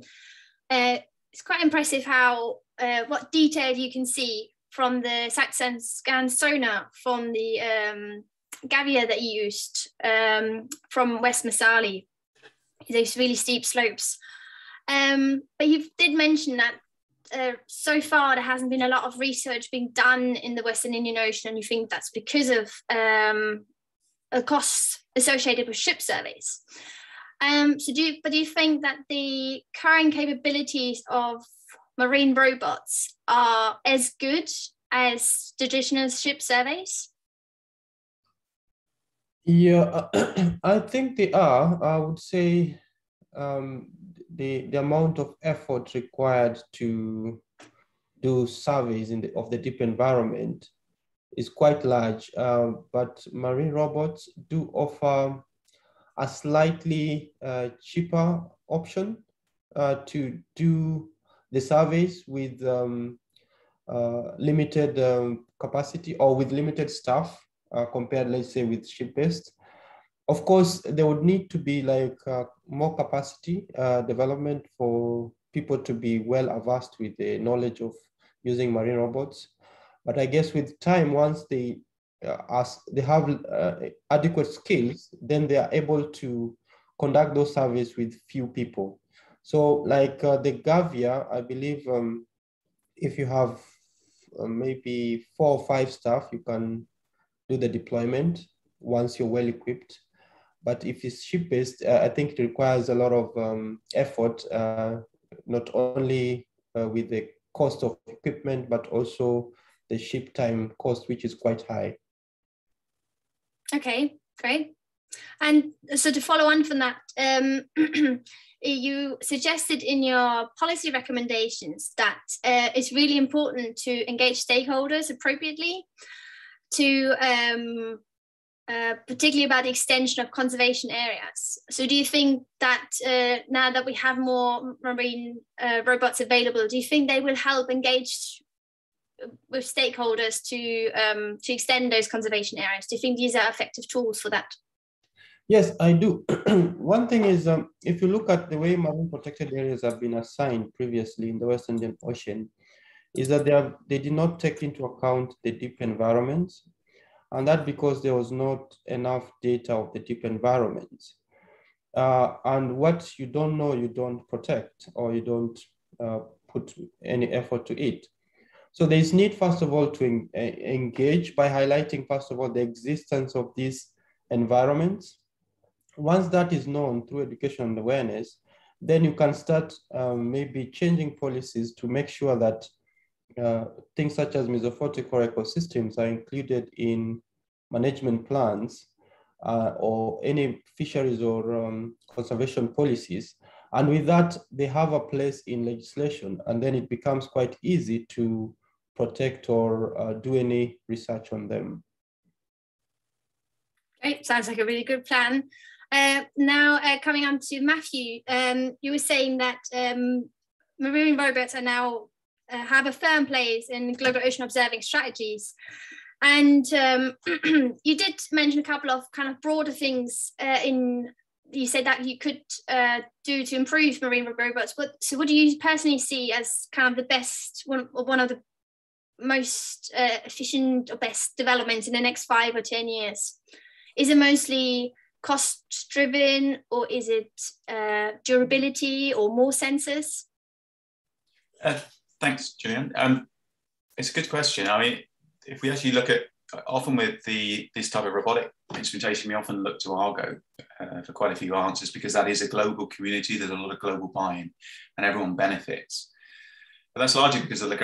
uh, it's quite impressive how, uh, what detail you can see from the SATSAN scan sonar from the um, Gavia that you used um, from West Misali, those really steep slopes. Um, but you did mention that uh, so far there hasn't been a lot of research being done in the Western Indian Ocean, and you think that's because of um, costs associated with ship surveys. Um, so do you, but do you think that the current capabilities of marine robots are as good as traditional ship surveys? Yeah, I think they are. I would say um, the, the amount of effort required to do surveys in the, of the deep environment is quite large, uh, but marine robots do offer a slightly uh, cheaper option uh, to do the surveys with um, uh, limited um, capacity or with limited staff uh, compared, let's say, with ship-based. Of course, there would need to be like uh, more capacity uh, development for people to be well versed with the knowledge of using marine robots. But I guess with time, once they uh, ask, they have uh, adequate skills, then they are able to conduct those surveys with few people. So like uh, the Gavia, I believe um, if you have uh, maybe four or five staff, you can do the deployment once you're well equipped. But if it's ship-based, uh, I think it requires a lot of um, effort, uh, not only uh, with the cost of equipment, but also the ship time cost, which is quite high. Okay, great. And so to follow on from that, um, you suggested in your policy recommendations that uh, it's really important to engage stakeholders appropriately to um, uh, particularly about the extension of conservation areas. So do you think that uh, now that we have more marine uh, robots available, do you think they will help engage with stakeholders to um, to extend those conservation areas? Do you think these are effective tools for that? Yes, I do. One thing is, um, if you look at the way marine protected areas have been assigned previously in the West Indian Ocean, is that they, have, they did not take into account the deep environments, and that because there was not enough data of the deep environments. Uh, and what you don't know, you don't protect, or you don't uh, put any effort to it. So there's need, first of all, to en engage by highlighting, first of all, the existence of these environments once that is known through education and awareness, then you can start um, maybe changing policies to make sure that uh, things such as mesophotic or ecosystems are included in management plans uh, or any fisheries or um, conservation policies. And with that, they have a place in legislation, and then it becomes quite easy to protect or uh, do any research on them. Great, sounds like a really good plan. Uh, now, uh, coming on to Matthew, um, you were saying that um, marine robots are now uh, have a firm place in global ocean observing strategies. And um, you did mention a couple of kind of broader things uh, in you said that you could uh, do to improve marine robots. But so, what do you personally see as kind of the best one, or one of the most uh, efficient or best developments in the next five or ten years? Is it mostly cost driven or is it uh, durability or more sensors? Thanks, Julian. Um, it's a good question. I mean, if we actually look at often with the this type of robotic instrumentation, we often look to Argo uh, for quite a few answers because that is a global community. There's a lot of global buy-in, and everyone benefits. But that's largely because of the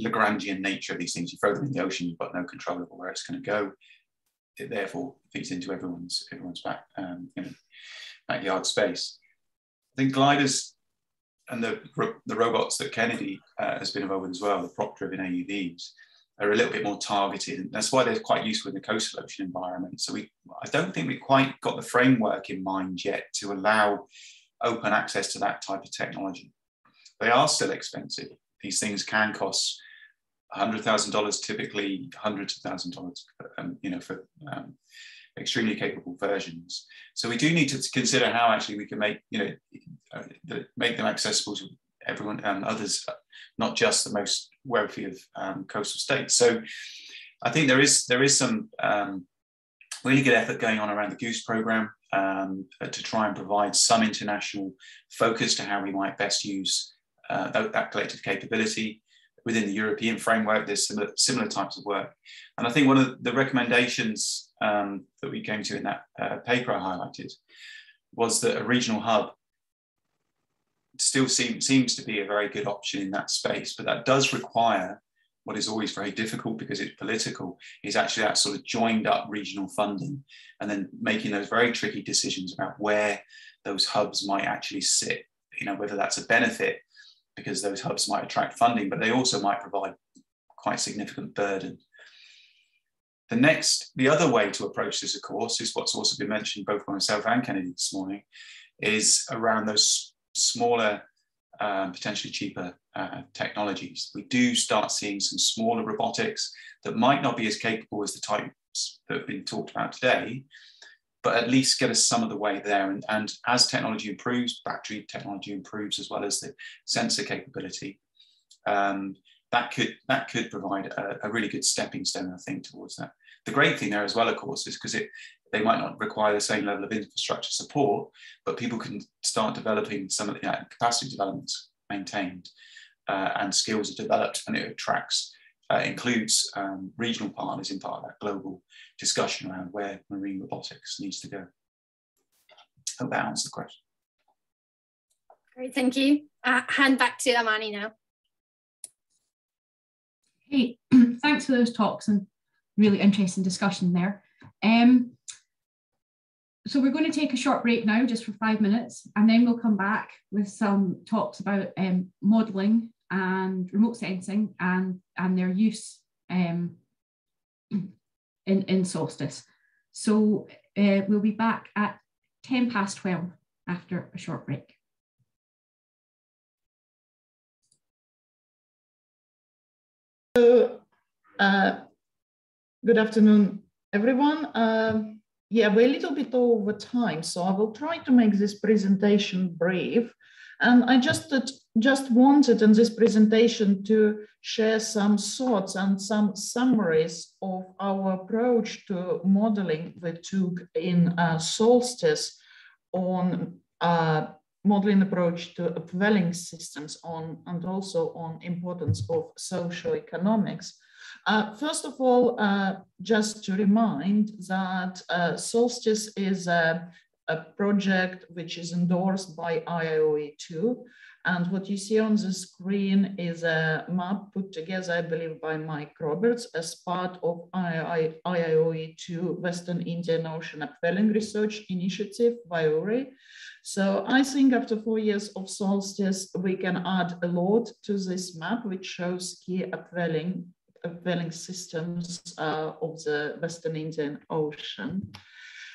Lagrangian nature of these things. You throw them in the ocean, you've got no control over where it's going to go it therefore fits into everyone's everyone's back um, you know, backyard space. I think gliders and the the robots that Kennedy uh, has been involved with as well, the prop-driven AUVs, are a little bit more targeted. And that's why they're quite useful in the coastal ocean environment. So we, I don't think we quite got the framework in mind yet to allow open access to that type of technology. They are still expensive. These things can cost $100,000, typically hundreds of thousand dollars, um, you know, for um, extremely capable versions. So we do need to consider how actually we can make, you know, uh, make them accessible to everyone and others, not just the most wealthy of um, coastal states. So I think there is there is some um, really good effort going on around the GOOS program um, to try and provide some international focus to how we might best use uh, that, that collective capability within the European framework, there's similar, similar types of work. And I think one of the recommendations um, that we came to in that uh, paper I highlighted was that a regional hub still seem, seems to be a very good option in that space, but that does require what is always very difficult because it's political, is actually that sort of joined up regional funding and then making those very tricky decisions about where those hubs might actually sit, you know, whether that's a benefit because those hubs might attract funding, but they also might provide quite significant burden. The next, the other way to approach this, of course, is what's also been mentioned both by myself and Kennedy this morning, is around those smaller, um, potentially cheaper uh, technologies. We do start seeing some smaller robotics that might not be as capable as the types that have been talked about today, but at least get us some of the way there. And, and as technology improves, battery technology improves as well as the sensor capability. Um, that could that could provide a, a, really good stepping stone, I think, towards that. The great thing there as well, of course, is because it they might not require the same level of infrastructure support, but people can start developing some of the uh, capacity developments maintained uh, and skills are developed and it attracts, uh, includes um, regional partners in part of that global discussion around where marine robotics needs to go. Hope that answers the question. Great, thank you. Uh, hand back to Amani now. Hey, thanks for those talks and really interesting discussion there. Um, so we're going to take a short break now, just for five minutes, and then we'll come back with some talks about um, modelling and remote sensing and, and their use um, in, in Solstice. So uh, we'll be back at 10 past 12 after a short break. So, uh, good afternoon, everyone. Uh, yeah, we're a little bit over time, so I will try to make this presentation brief. And I just, just wanted in this presentation to share some thoughts and some summaries of our approach to modeling we took in uh, Solstice on uh, modeling approach to upwelling systems on and also on importance of socioeconomics. Uh, first of all, uh, just to remind that uh, Solstice is a, a, project which is endorsed by IIoE2. And what you see on the screen is a map put together, I believe, by Mike Roberts as part of IIoE2 Western Indian Ocean Upwelling Research Initiative, WIORI. So I think after four years of Solstice, we can add a lot to this map, which shows key upwelling upwelling systems uh, of the Western Indian Ocean.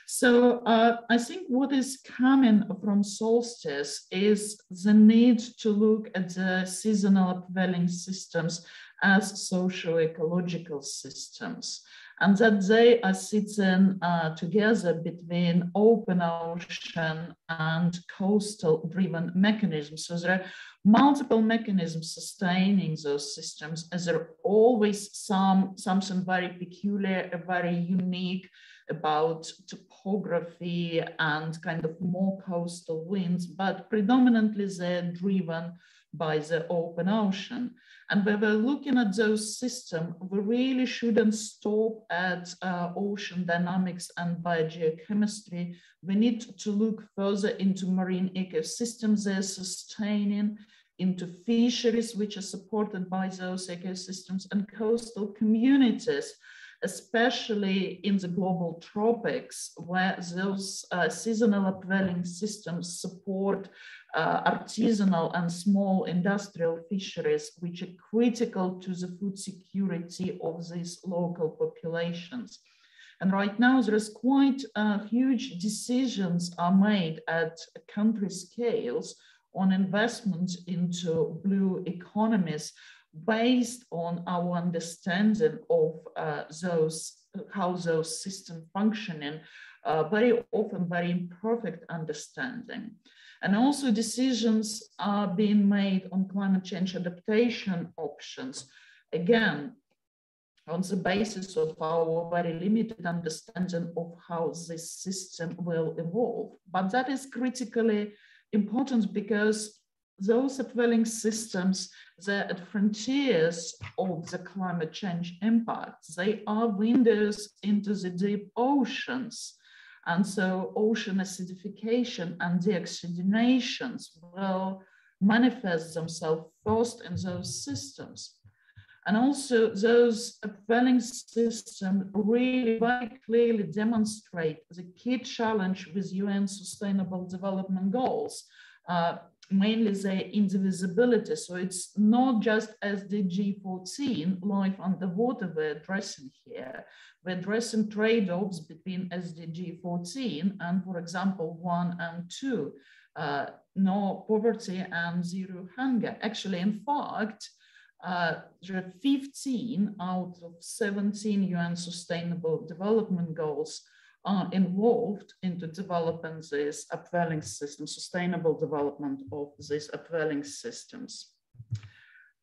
So uh, I think what is coming from solstice is the need to look at the seasonal upwelling systems as social ecological systems and that they are sitting uh, together between open ocean and coastal driven mechanisms. So there are multiple mechanisms sustaining those systems as there are always some something very peculiar, very unique about topography and kind of more coastal winds, but predominantly they're driven by the open ocean. And when we're looking at those systems, we really shouldn't stop at uh, ocean dynamics and biogeochemistry. We need to look further into marine ecosystems they're sustaining, into fisheries which are supported by those ecosystems and coastal communities especially in the global tropics, where those uh, seasonal upwelling systems support uh, artisanal and small industrial fisheries, which are critical to the food security of these local populations. And right now there is quite uh, huge decisions are made at country scales on investment into blue economies based on our understanding of uh, those, how those systems functioning, uh, very often very imperfect understanding. And also decisions are being made on climate change adaptation options. Again, on the basis of our very limited understanding of how this system will evolve. But that is critically important because those upwelling systems, they're at frontiers of the climate change impacts. They are windows into the deep oceans. And so ocean acidification and deoxygenations will manifest themselves first in those systems. And also those upwelling systems really very clearly demonstrate the key challenge with UN Sustainable Development Goals, uh, mainly the indivisibility. So it's not just SDG 14, life underwater, we're addressing here. We're addressing trade-offs between SDG 14 and, for example, one and two, uh, no poverty and zero hunger. Actually, in fact, uh, there are 15 out of 17 UN Sustainable Development Goals are involved into developing these upwelling systems, sustainable development of these upwelling systems.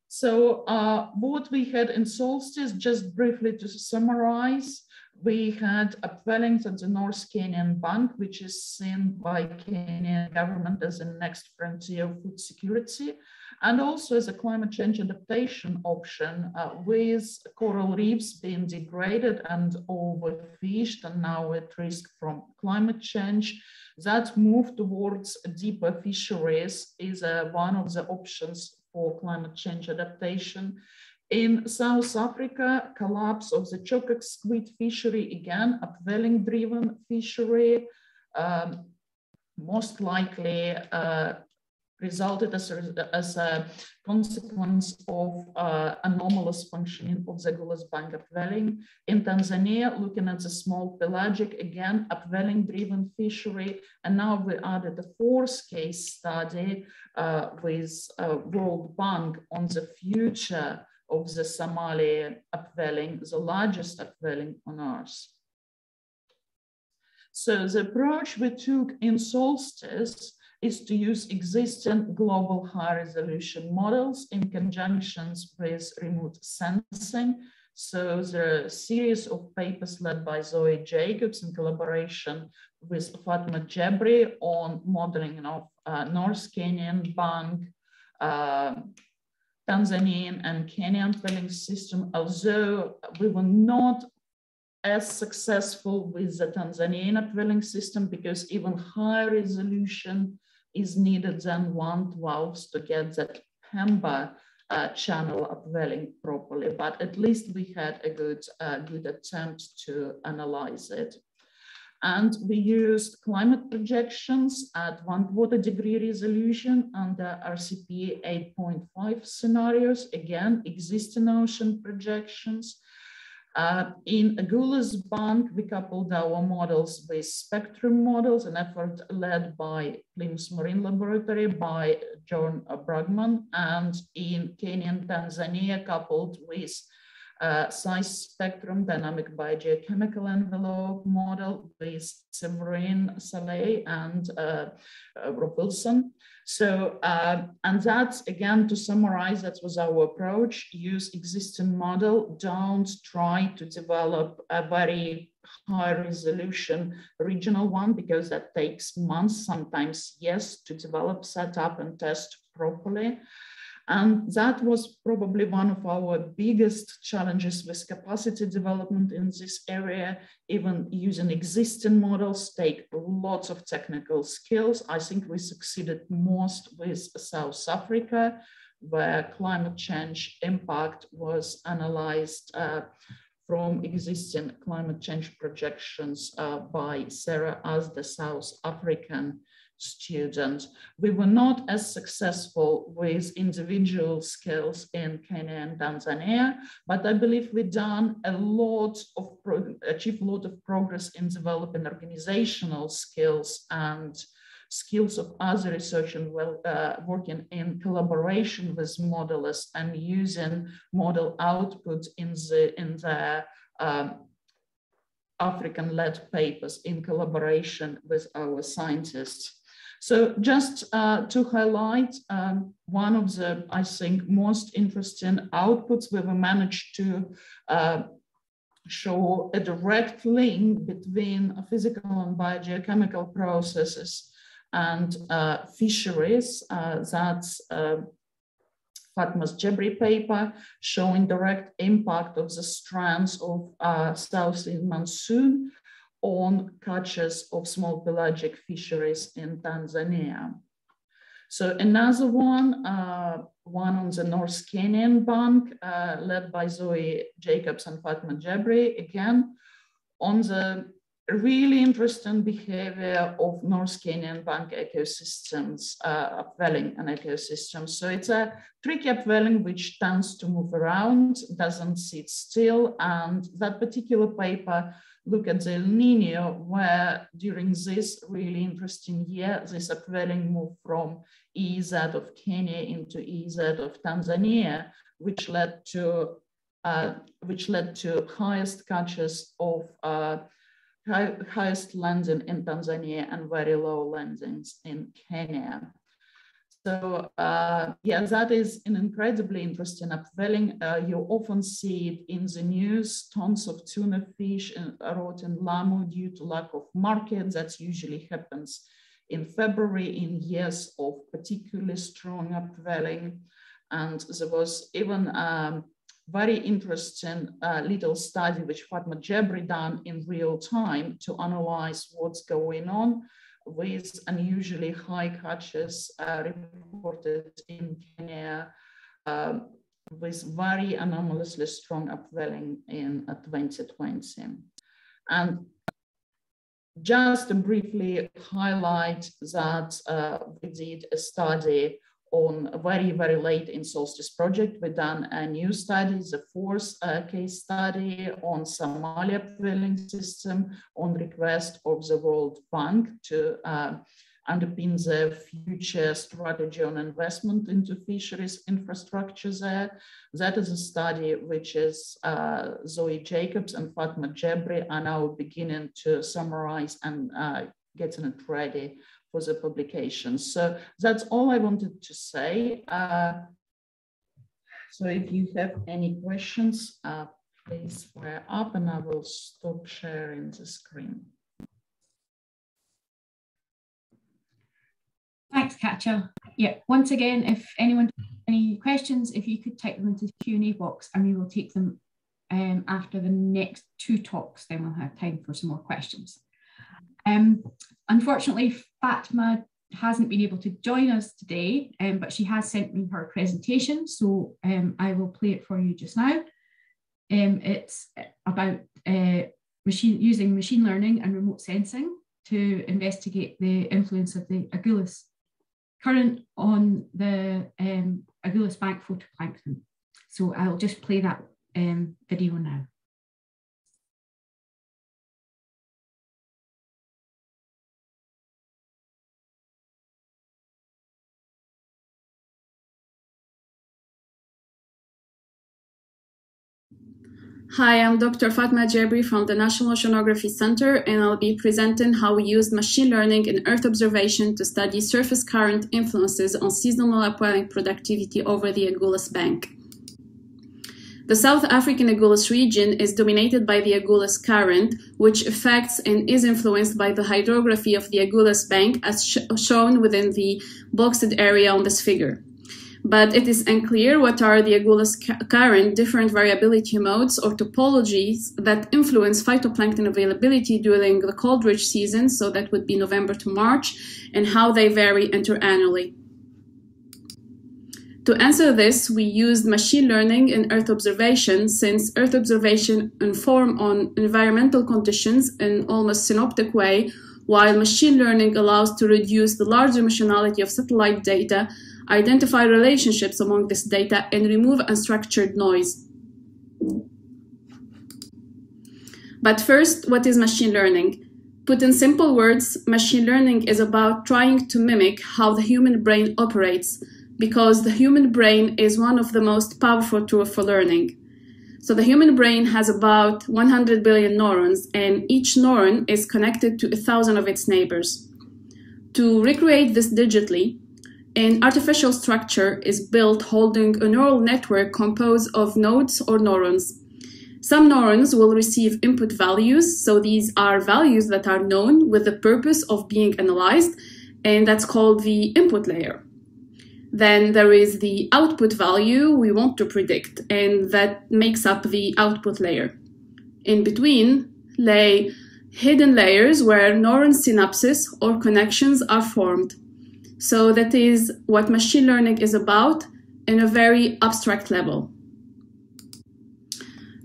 So uh, what we had in Solstice, just briefly to summarize, we had upwellings at the North Kenyan Bank, which is seen by Kenyan government as the next frontier of food security, and also as a climate change adaptation option uh, with coral reefs being degraded and overfished and now at risk from climate change. That move towards deeper fisheries is uh, one of the options for climate change adaptation. In South Africa, collapse of the chocolate squid fishery, again, upwelling driven fishery, um, most likely uh, resulted as a, as a, consequence of uh, anomalous functioning of the Agulhas Bank upwelling. In Tanzania, looking at the small pelagic, again, upwelling driven fishery. And now we added a fourth case study uh, with uh, World Bank on the future of the Somali upwelling, the largest upwelling on Earth. So the approach we took in Solstice is to use existing global high resolution models in conjunctions with remote sensing. So a series of papers led by Zoe Jacobs in collaboration with Fatma Jebri on modeling of uh, North Kenyan bank, uh, Tanzanian and Kenyan filling system, although we were not as successful with the Tanzanian upwelling system because even higher resolution is needed than one twelfth to get that Pemba uh, channel upwelling properly, but at least we had a good, uh, good attempt to analyze it. And we used climate projections at one quarter degree resolution under RCP 8.5 scenarios, again, existing ocean projections. Uh, in Agulhas Bank, we coupled our models with spectrum models, an effort led by Plymouth Marine Laboratory by Jorn Bruggeman, and in Kenya and Tanzania, coupled with uh, size spectrum dynamic biogeochemical envelope model with Sevrine Sailley and uh, uh, Rob Wilson. So, uh, and that again, to summarize, that was our approach, use existing model, don't try to develop a very high resolution regional one because that takes months, sometimes yes, to develop, set up and test properly. And that was probably one of our biggest challenges with capacity development in this area. Even using existing models take lots of technical skills. I think we succeeded most with South Africa, where climate change impact was analyzed uh, from existing climate change projections uh, by Sarah as the South African students. We were not as successful with individual skills in Kenya and Tanzania, but I believe we've done a lot of, achieved a lot of progress in developing organizational skills and skills of other research and well, uh, working in collaboration with modelists and using model output in the, in the um, African-led papers in collaboration with our scientists. So just uh, to highlight um, one of the, I think, most interesting outputs, we managed to uh, show a direct link between physical and biogeochemical processes and uh, fisheries. Uh, that's uh, Fatma's Jebri paper showing direct impact of the strands of uh, South monsoon on catches of small pelagic fisheries in Tanzania. So another one, uh, one on the North Kenyan Bank, uh, led by Zoe Jacobs and Fatma Jebri, again, on the really interesting behavior of North Kenyan bank ecosystems, uh, upwelling and ecosystems. So it's a tricky upwelling which tends to move around, doesn't sit still. And that particular paper look at the El Nino, where during this really interesting year, this upwelling moved from EEZ of Kenya into EEZ of Tanzania, which led to uh, which led to highest catches of uh, high, highest landing in Tanzania and very low landings in Kenya. So uh, yeah, that is an incredibly interesting upwelling. Uh, you often see it in the news, tons of tuna fish rot in Lamu due to lack of market. That usually happens in February in years of particularly strong upwelling. And there was even a very interesting uh, little study which Fatma Jebri done in real time to analyze what's going on with unusually high catches uh, reported in Kenya um, with very anomalously strong upwelling in uh, 2020. And just to briefly highlight that uh, we did a study on very, very late in Solstice project. We've done a new study, the fourth uh, case study on Somali upwelling system on request of the World Bank to uh, underpin the future strategy on investment into fisheries infrastructure there. That is a study which is uh, Zoe Jacobs and Fatma Jebri are now beginning to summarize and uh, getting it ready for the publication. So that's all I wanted to say. Uh, so if you have any questions, uh, please fire up and I will stop sharing the screen. Thanks, Katja. Yeah, once again, if anyone has any questions, if you could type them into the Q&A box and we will take them um, after the next two talks, then we'll have time for some more questions. Um, unfortunately, Fatma hasn't been able to join us today, um, but she has sent me her presentation, so um, I will play it for you just now. Um, it's about uh, machine using machine learning and remote sensing to investigate the influence of the Agulhas current on the um, Agulhas bank phytoplankton. So I'll just play that um, video now. Hi, I'm Dr. Fatma Jebri from the National Oceanography Center, and I'll be presenting how we used machine learning in Earth observation to study surface current influences on seasonal upwelling productivity over the Agulhas Bank. The South African Agulhas region is dominated by the Agulhas current, which affects and is influenced by the hydrography of the Agulhas Bank as sh shown within the boxed area on this figure but it is unclear what are the Agulhas current different variability modes or topologies that influence phytoplankton availability during the cold ridge season, so that would be November to March, and how they vary interannually. To answer this, we used machine learning in Earth observation since Earth observation inform on environmental conditions in almost synoptic way, while machine learning allows to reduce the large dimensionality of satellite data identify relationships among this data, and remove unstructured noise. But first, what is machine learning? Put in simple words, machine learning is about trying to mimic how the human brain operates, because the human brain is one of the most powerful tools for learning. So the human brain has about 100 billion neurons, and each neuron is connected to a thousand of its neighbors. To recreate this digitally, an artificial structure is built holding a neural network composed of nodes or neurons. Some neurons will receive input values, so these are values that are known with the purpose of being analyzed, and that's called the input layer. Then there is the output value we want to predict, and that makes up the output layer. In between lay hidden layers where neuron synapses or connections are formed. So that is what machine learning is about in a very abstract level.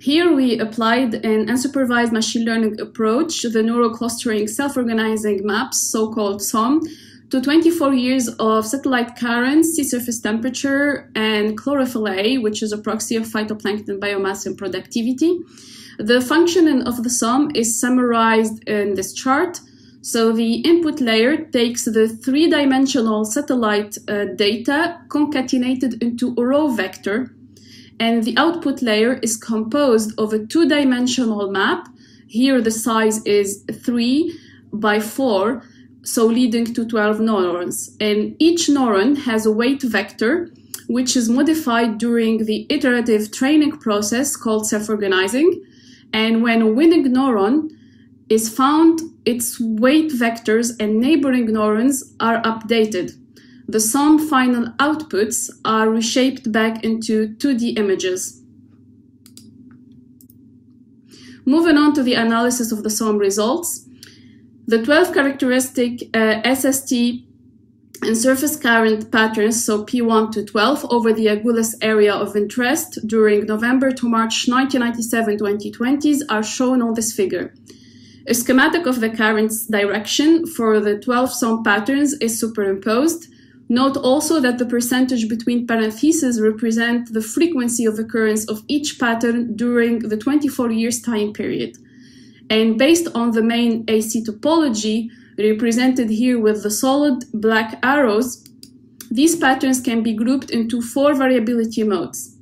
Here we applied an unsupervised machine learning approach, the neural clustering self-organizing maps, so-called SOM, to 24 years of satellite currents, sea surface temperature, and chlorophyll A, which is a proxy of phytoplankton biomass and productivity. The functioning of the SOM is summarized in this chart. So the input layer takes the three-dimensional satellite uh, data concatenated into a row vector, and the output layer is composed of a two-dimensional map. Here the size is three by four, so leading to 12 neurons. And each neuron has a weight vector, which is modified during the iterative training process called self-organizing. And when a winning neuron is found, its weight vectors and neighboring neurons are updated. The SOM final outputs are reshaped back into 2D images. Moving on to the analysis of the SOM results, the 12 characteristic uh, SST and surface current patterns, so P1 to 12, over the Agulhas area of interest during November to March 1997-2020s are shown on this figure. A schematic of the current's direction for the 12 SOM patterns is superimposed. Note also that the percentage between parentheses represent the frequency of occurrence of each pattern during the 24 years time period. And based on the main AC topology, represented here with the solid black arrows, these patterns can be grouped into four variability modes.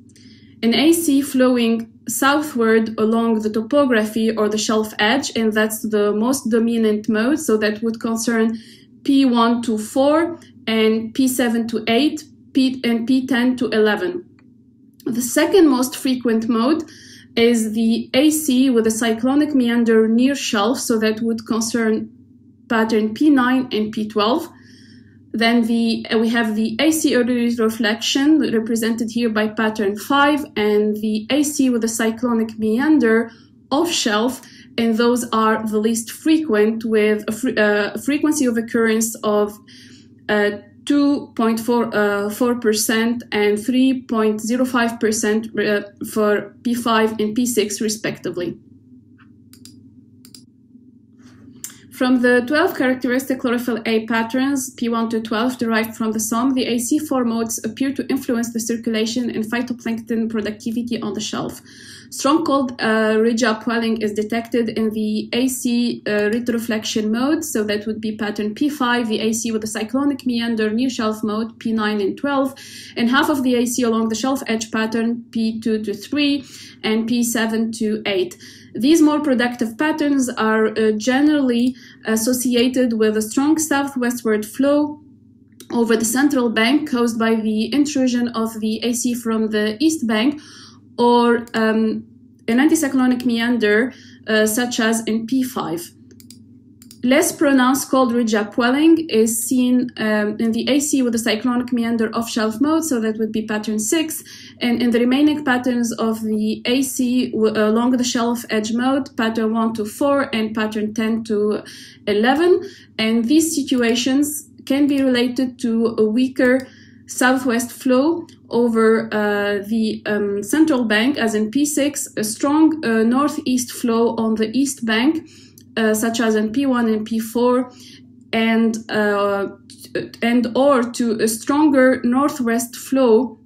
An AC flowing southward along the topography or the shelf edge, and that's the most dominant mode, so that would concern P1 to 4 and P7 to 8 P and P10 to 11. The second most frequent mode is the AC with a cyclonic meander near shelf, so that would concern pattern P9 and P12. Then the, uh, we have the AC retroflexion represented here by pattern 5 and the AC with a cyclonic meander off shelf and those are the least frequent with a, uh, frequency of occurrence of uh, 2.4% uh, and 3.05% uh, for P5 and P6 respectively. From the 12 characteristic chlorophyll A patterns, P1 to 12, derived from the SOM, the AC4 modes appear to influence the circulation and phytoplankton productivity on the shelf. Strong cold uh, ridge upwelling is detected in the AC uh, retroflexion mode, so that would be pattern P5, the AC with the cyclonic meander near shelf mode, P9 and 12, and half of the AC along the shelf edge pattern, P2 to 3, and P7 to 8. These more productive patterns are uh, generally associated with a strong southwestward flow over the central bank caused by the intrusion of the AC from the east bank or um, an anticyclonic meander uh, such as in P5. Less pronounced cold ridge upwelling is seen um, in the AC with the cyclonic meander off shelf mode, so that would be pattern 6, and in the remaining patterns of the AC along the shelf edge mode, pattern 1 to 4 and pattern 10 to 11. And these situations can be related to a weaker southwest flow over uh, the um, central bank, as in P6, a strong uh, northeast flow on the east bank, uh, such as in P1 and P4, and uh, and or to a stronger northwest flow uh,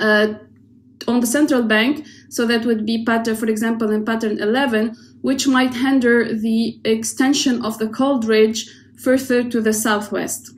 on the central bank. So that would be pattern, for example, in pattern 11, which might hinder the extension of the cold ridge further to the southwest.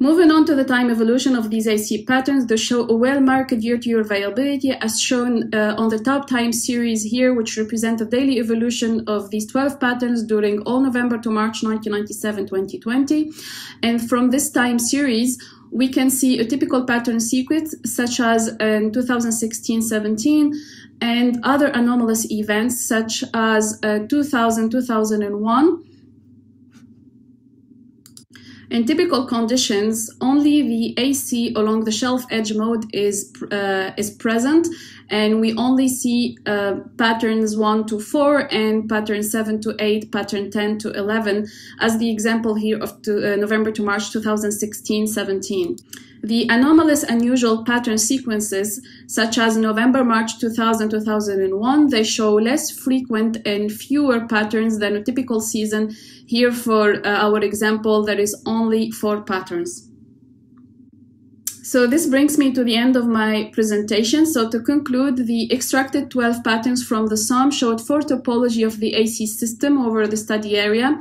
Moving on to the time evolution of these AC patterns, they show a well-marked year-to-year variability as shown uh, on the top time series here, which represent the daily evolution of these 12 patterns during all November to March 1997-2020. And from this time series, we can see a typical pattern sequence such as in 2016-17 and other anomalous events such as uh, 2000-2001 in typical conditions, only the AC along the shelf edge mode is, uh, is present, and we only see uh, patterns 1 to 4 and pattern 7 to 8, pattern 10 to 11, as the example here of to, uh, November to March 2016-17. The anomalous unusual pattern sequences, such as November, March 2000, 2001, they show less frequent and fewer patterns than a typical season. Here for uh, our example, there is only four patterns. So this brings me to the end of my presentation. So to conclude, the extracted 12 patterns from the SOM showed four topology of the AC system over the study area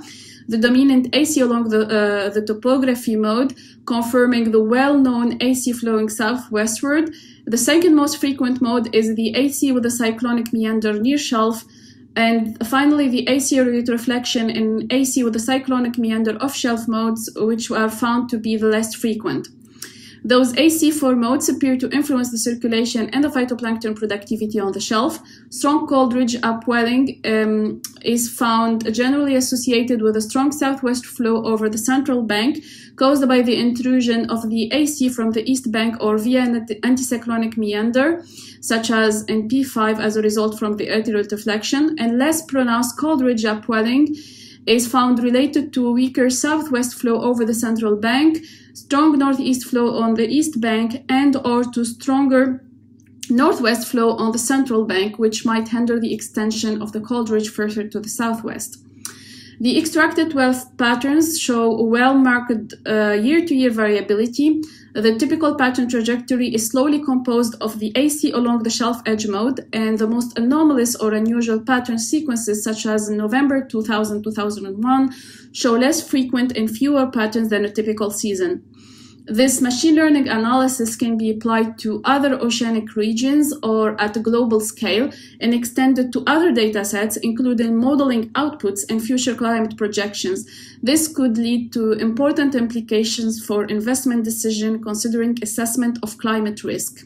the dominant AC along the, uh, the topography mode, confirming the well-known AC flowing southwestward. The second most frequent mode is the AC with a cyclonic meander near shelf, And finally, the AC retroflexion in AC with the cyclonic meander off-shelf modes, which are found to be the less frequent. Those AC4 modes appear to influence the circulation and the phytoplankton productivity on the shelf. Strong cold ridge upwelling um, is found generally associated with a strong southwest flow over the central bank caused by the intrusion of the AC from the east bank or via an anticyclonic meander, such as in P5 as a result from the arterial deflection, and less pronounced cold ridge upwelling is found related to weaker southwest flow over the central bank, strong northeast flow on the east bank, and or to stronger northwest flow on the central bank, which might hinder the extension of the cold ridge further to the southwest. The extracted wealth patterns show well-marked uh, year-to-year variability, the typical pattern trajectory is slowly composed of the AC along the shelf edge mode, and the most anomalous or unusual pattern sequences, such as November 2000 2001, show less frequent and fewer patterns than a typical season. This machine learning analysis can be applied to other oceanic regions or at a global scale and extended to other data sets, including modeling outputs and future climate projections. This could lead to important implications for investment decision considering assessment of climate risk.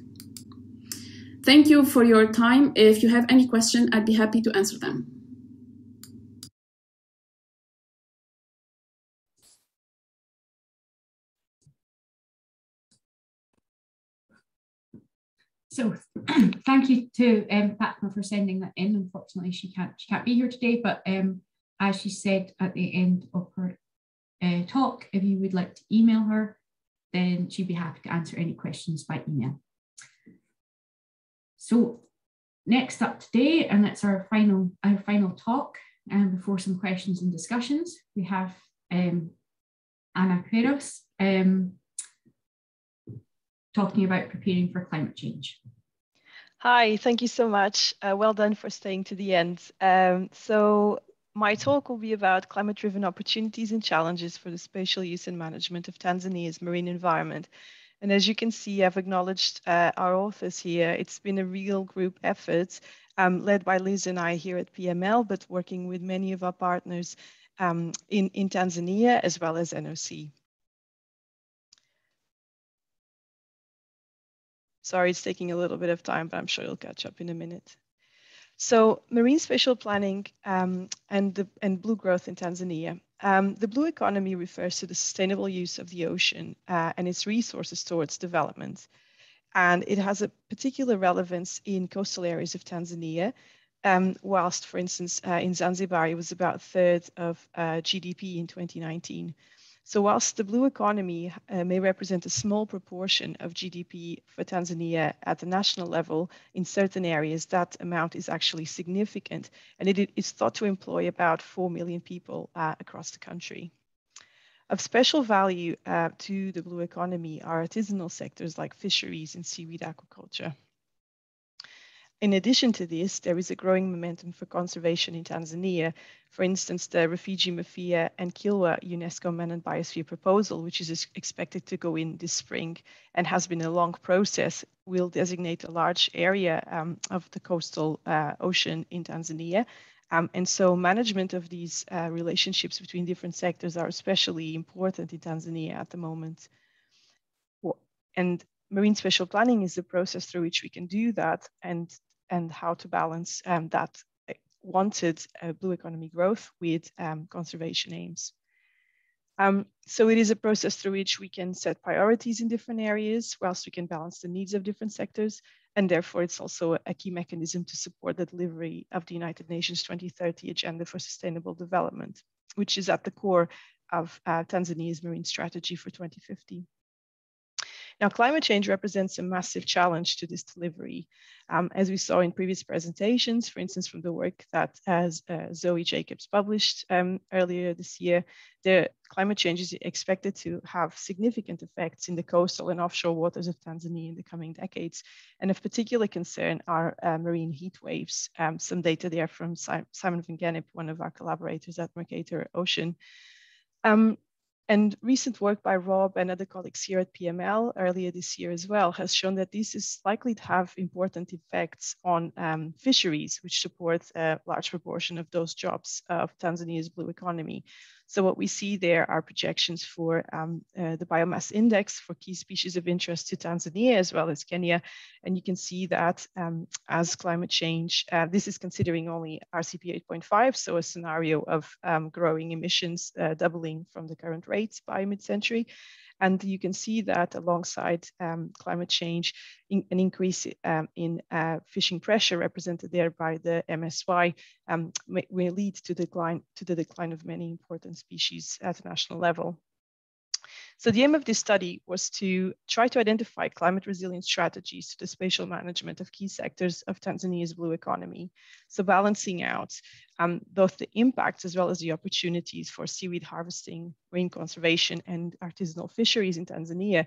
Thank you for your time. If you have any question, I'd be happy to answer them. So thank you to um, Fatma for sending that in. Unfortunately, she can't she can't be here today, but um, as she said at the end of her uh, talk, if you would like to email her, then she'd be happy to answer any questions by email. So next up today, and that's our final our final talk, and um, before some questions and discussions, we have um, Ana Queirós. Um, talking about preparing for climate change. Hi, thank you so much. Uh, well done for staying to the end. Um, so my talk will be about climate-driven opportunities and challenges for the spatial use and management of Tanzania's marine environment. And as you can see, I've acknowledged uh, our authors here. It's been a real group effort um, led by Liz and I here at PML, but working with many of our partners um, in, in Tanzania as well as NOC. Sorry, it's taking a little bit of time, but I'm sure you'll catch up in a minute. So marine spatial planning um, and, the, and blue growth in Tanzania. Um, the blue economy refers to the sustainable use of the ocean uh, and its resources towards development. And it has a particular relevance in coastal areas of Tanzania, um, whilst, for instance, uh, in Zanzibar, it was about a third of uh, GDP in 2019. So whilst the blue economy uh, may represent a small proportion of GDP for Tanzania at the national level, in certain areas that amount is actually significant, and it is thought to employ about 4 million people uh, across the country. Of special value uh, to the blue economy are artisanal sectors like fisheries and seaweed aquaculture. In addition to this, there is a growing momentum for conservation in Tanzania. For instance, the Rufiji-Mafia and Kilwa UNESCO Man and Biosphere proposal, which is expected to go in this spring and has been a long process, will designate a large area um, of the coastal uh, ocean in Tanzania. Um, and so management of these uh, relationships between different sectors are especially important in Tanzania at the moment. And marine spatial planning is the process through which we can do that. And and how to balance um, that uh, wanted uh, blue economy growth with um, conservation aims. Um, so it is a process through which we can set priorities in different areas, whilst we can balance the needs of different sectors. And therefore, it's also a key mechanism to support the delivery of the United Nations 2030 Agenda for Sustainable Development, which is at the core of uh, Tanzania's marine strategy for 2050. Now, climate change represents a massive challenge to this delivery. Um, as we saw in previous presentations, for instance, from the work that as uh, Zoe Jacobs published um, earlier this year, the climate change is expected to have significant effects in the coastal and offshore waters of Tanzania in the coming decades. And of particular concern are uh, marine heat waves. Um, some data there from Simon van Gennip, one of our collaborators at Mercator Ocean. Um, and recent work by Rob and other colleagues here at PML earlier this year as well has shown that this is likely to have important effects on um, fisheries, which support a large proportion of those jobs of Tanzania's blue economy. So what we see there are projections for um, uh, the biomass index for key species of interest to Tanzania as well as Kenya. And you can see that um, as climate change, uh, this is considering only RCP 8.5, so a scenario of um, growing emissions uh, doubling from the current rates by mid-century. And you can see that alongside um, climate change, in, an increase um, in uh, fishing pressure represented there by the MSY um, may, may, lead to, decline, to the decline of many important species at a national level. So the aim of this study was to try to identify climate resilient strategies to the spatial management of key sectors of Tanzania's blue economy. So balancing out um, both the impacts as well as the opportunities for seaweed harvesting, marine conservation, and artisanal fisheries in Tanzania,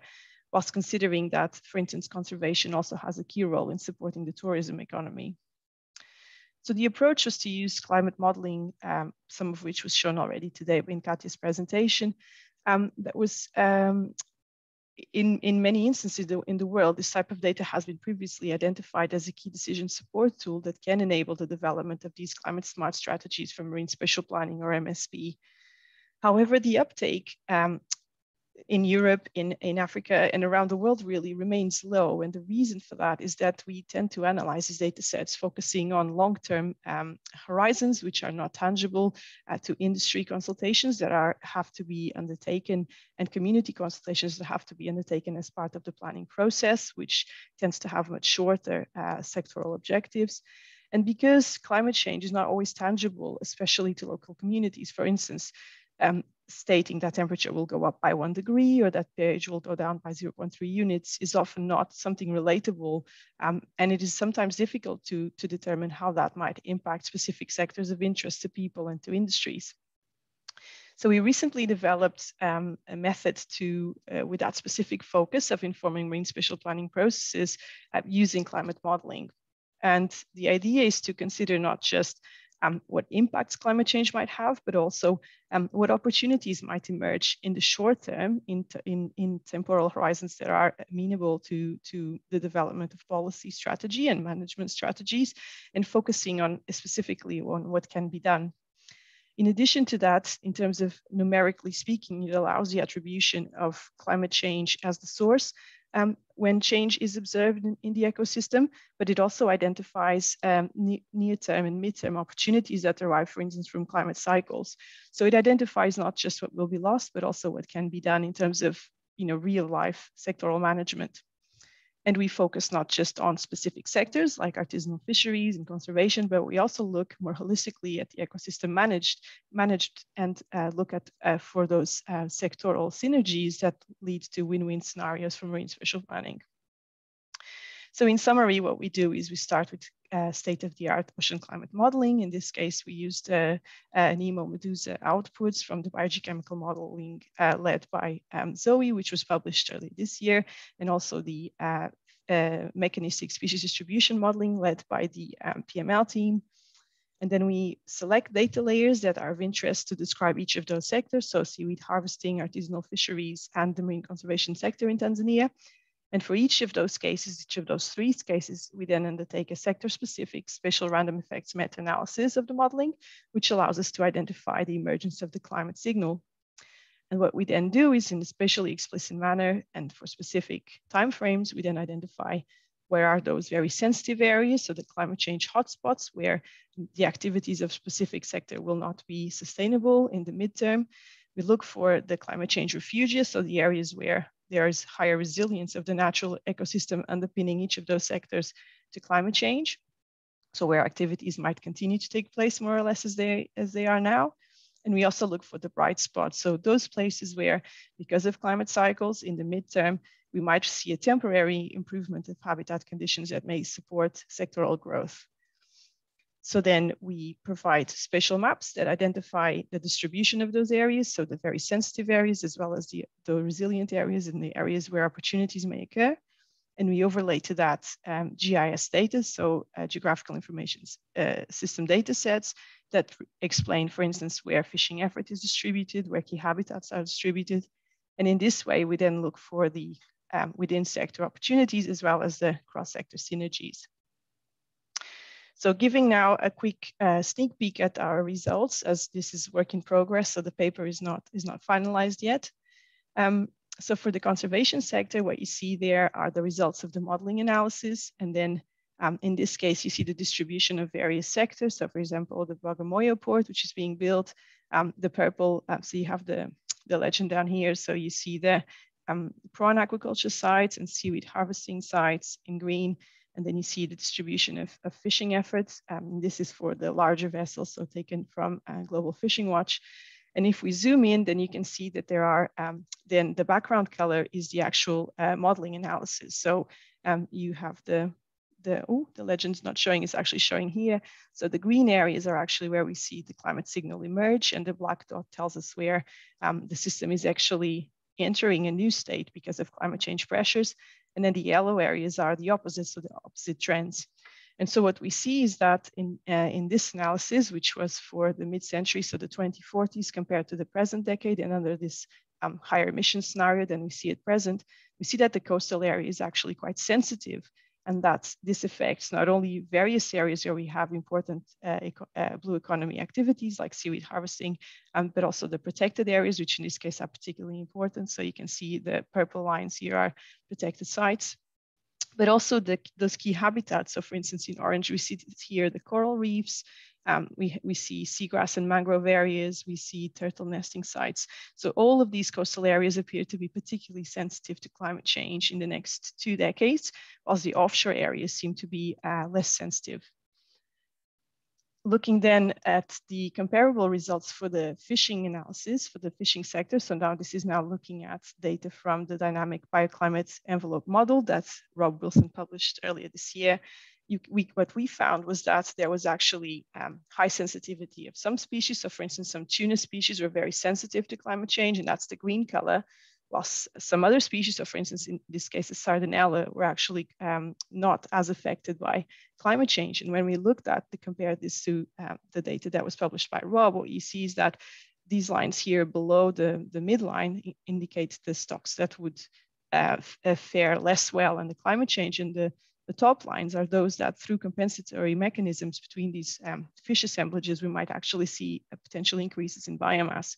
whilst considering that, for instance, conservation also has a key role in supporting the tourism economy. So the approach was to use climate modeling, um, some of which was shown already today in Katya's presentation, um, that was um, in, in many instances in the world, this type of data has been previously identified as a key decision support tool that can enable the development of these climate smart strategies for marine spatial planning or MSP. However, the uptake um, in Europe, in, in Africa, and around the world really remains low. And the reason for that is that we tend to analyze these data sets focusing on long-term um, horizons, which are not tangible uh, to industry consultations that are have to be undertaken and community consultations that have to be undertaken as part of the planning process, which tends to have much shorter uh, sectoral objectives. And because climate change is not always tangible, especially to local communities, for instance, um, stating that temperature will go up by one degree or that pH will go down by 0.3 units is often not something relatable. Um, and it is sometimes difficult to, to determine how that might impact specific sectors of interest to people and to industries. So we recently developed um, a method to, uh, with that specific focus of informing marine spatial planning processes uh, using climate modeling. And the idea is to consider not just um, what impacts climate change might have, but also um, what opportunities might emerge in the short term in, in, in temporal horizons that are amenable to, to the development of policy strategy and management strategies and focusing on specifically on what can be done. In addition to that, in terms of numerically speaking, it allows the attribution of climate change as the source um, when change is observed in, in, the ecosystem, but it also identifies um, near-term and mid-term opportunities that derive, for instance, from climate cycles. So it identifies not just what will be lost, but also what can be done in terms of you know, real life sectoral management. And we focus not just on specific sectors like artisanal fisheries and conservation, but we also look more holistically at the ecosystem managed, managed and uh, look at uh, for those uh, sectoral synergies that lead to win-win scenarios for marine spatial planning. So in summary, what we do is we start with uh, state-of-the-art ocean climate modeling. In this case, we used uh, uh, Nemo Medusa outputs from the biogeochemical modeling uh, led by um, Zoe, which was published early this year, and also the uh, uh, mechanistic species distribution modeling led by the um, PML team. And then we select data layers that are of interest to describe each of those sectors, so seaweed harvesting, artisanal fisheries, and the marine conservation sector in Tanzania. And for each of those cases, each of those three cases, we then undertake a sector-specific spatial random effects meta-analysis of the modeling, which allows us to identify the emergence of the climate signal. And what we then do is in a spatially explicit manner and for specific timeframes, we then identify where are those very sensitive areas, so the climate change hotspots where the activities of specific sector will not be sustainable in the midterm. We look for the climate change refuges, so the areas where there is higher resilience of the natural ecosystem underpinning each of those sectors to climate change. So where activities might continue to take place more or less as they, as they are now. And we also look for the bright spots. So those places where, because of climate cycles in the midterm, we might see a temporary improvement of habitat conditions that may support sectoral growth. So then we provide spatial maps that identify the distribution of those areas, so the very sensitive areas, as well as the, the resilient areas and the areas where opportunities may occur. and we overlay to that um, GIS data, so uh, geographical information uh, system data sets that explain, for instance, where fishing effort is distributed, where key habitats are distributed. And in this way, we then look for the um, within sector opportunities as well as the cross-sector synergies. So giving now a quick uh, sneak peek at our results as this is work in progress, so the paper is not, is not finalized yet. Um, so for the conservation sector, what you see there are the results of the modeling analysis. And then um, in this case, you see the distribution of various sectors. So for example, the Bagamoyo port, which is being built, um, the purple, um, so you have the, the legend down here. So you see the um, prawn aquaculture sites and seaweed harvesting sites in green. And then you see the distribution of, of fishing efforts. Um, this is for the larger vessels, so taken from uh, Global Fishing Watch. And if we zoom in, then you can see that there are, um, then the background color is the actual uh, modeling analysis. So um, you have the, the, oh, the legend's not showing, it's actually showing here. So the green areas are actually where we see the climate signal emerge and the black dot tells us where um, the system is actually entering a new state because of climate change pressures. And then the yellow areas are the opposites, so the opposite trends. And so what we see is that in, uh, in this analysis, which was for the mid-century, so the 2040s compared to the present decade, and under this um, higher emission scenario than we see at present, we see that the coastal area is actually quite sensitive and that this affects not only various areas where we have important uh, eco uh, blue economy activities like seaweed harvesting, um, but also the protected areas, which in this case are particularly important. So you can see the purple lines here are protected sites but also the, those key habitats. So for instance, in orange, we see here the coral reefs, um, we, we see seagrass and mangrove areas, we see turtle nesting sites. So all of these coastal areas appear to be particularly sensitive to climate change in the next two decades, whilst the offshore areas seem to be uh, less sensitive looking then at the comparable results for the fishing analysis for the fishing sector. So now this is now looking at data from the dynamic bioclimate envelope model that Rob Wilson published earlier this year. You, we, what we found was that there was actually um, high sensitivity of some species. So for instance, some tuna species were very sensitive to climate change and that's the green color while some other species, so for instance, in this case, the Sardinella, were actually um, not as affected by climate change. And when we looked at to compare this to uh, the data that was published by Rob, what you see is that these lines here below the, the midline indicate the stocks that would uh, uh, fare less well in the climate change. And the, the top lines are those that through compensatory mechanisms between these um, fish assemblages, we might actually see potential increases in biomass.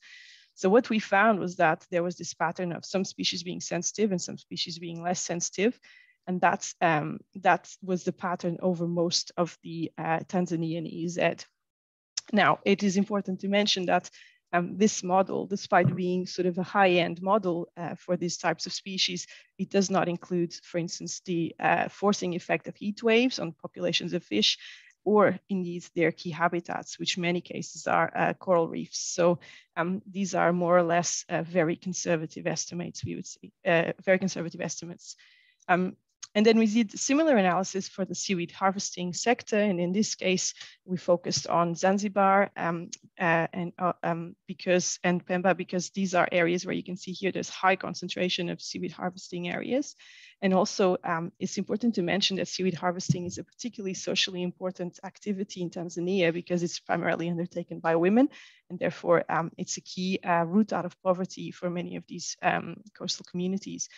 So what we found was that there was this pattern of some species being sensitive and some species being less sensitive. And that's, um, that was the pattern over most of the uh, Tanzanian EEZ. Now, it is important to mention that um, this model, despite being sort of a high-end model uh, for these types of species, it does not include, for instance, the uh, forcing effect of heat waves on populations of fish or indeed their key habitats, which many cases are uh, coral reefs. So um, these are more or less uh, very conservative estimates, we would say, uh, very conservative estimates. Um, and then we did similar analysis for the seaweed harvesting sector. And in this case, we focused on Zanzibar um, uh, and uh, um, because and Pemba, because these are areas where you can see here, there's high concentration of seaweed harvesting areas. And also um, it's important to mention that seaweed harvesting is a particularly socially important activity in Tanzania because it's primarily undertaken by women. And therefore um, it's a key uh, route out of poverty for many of these um, coastal communities.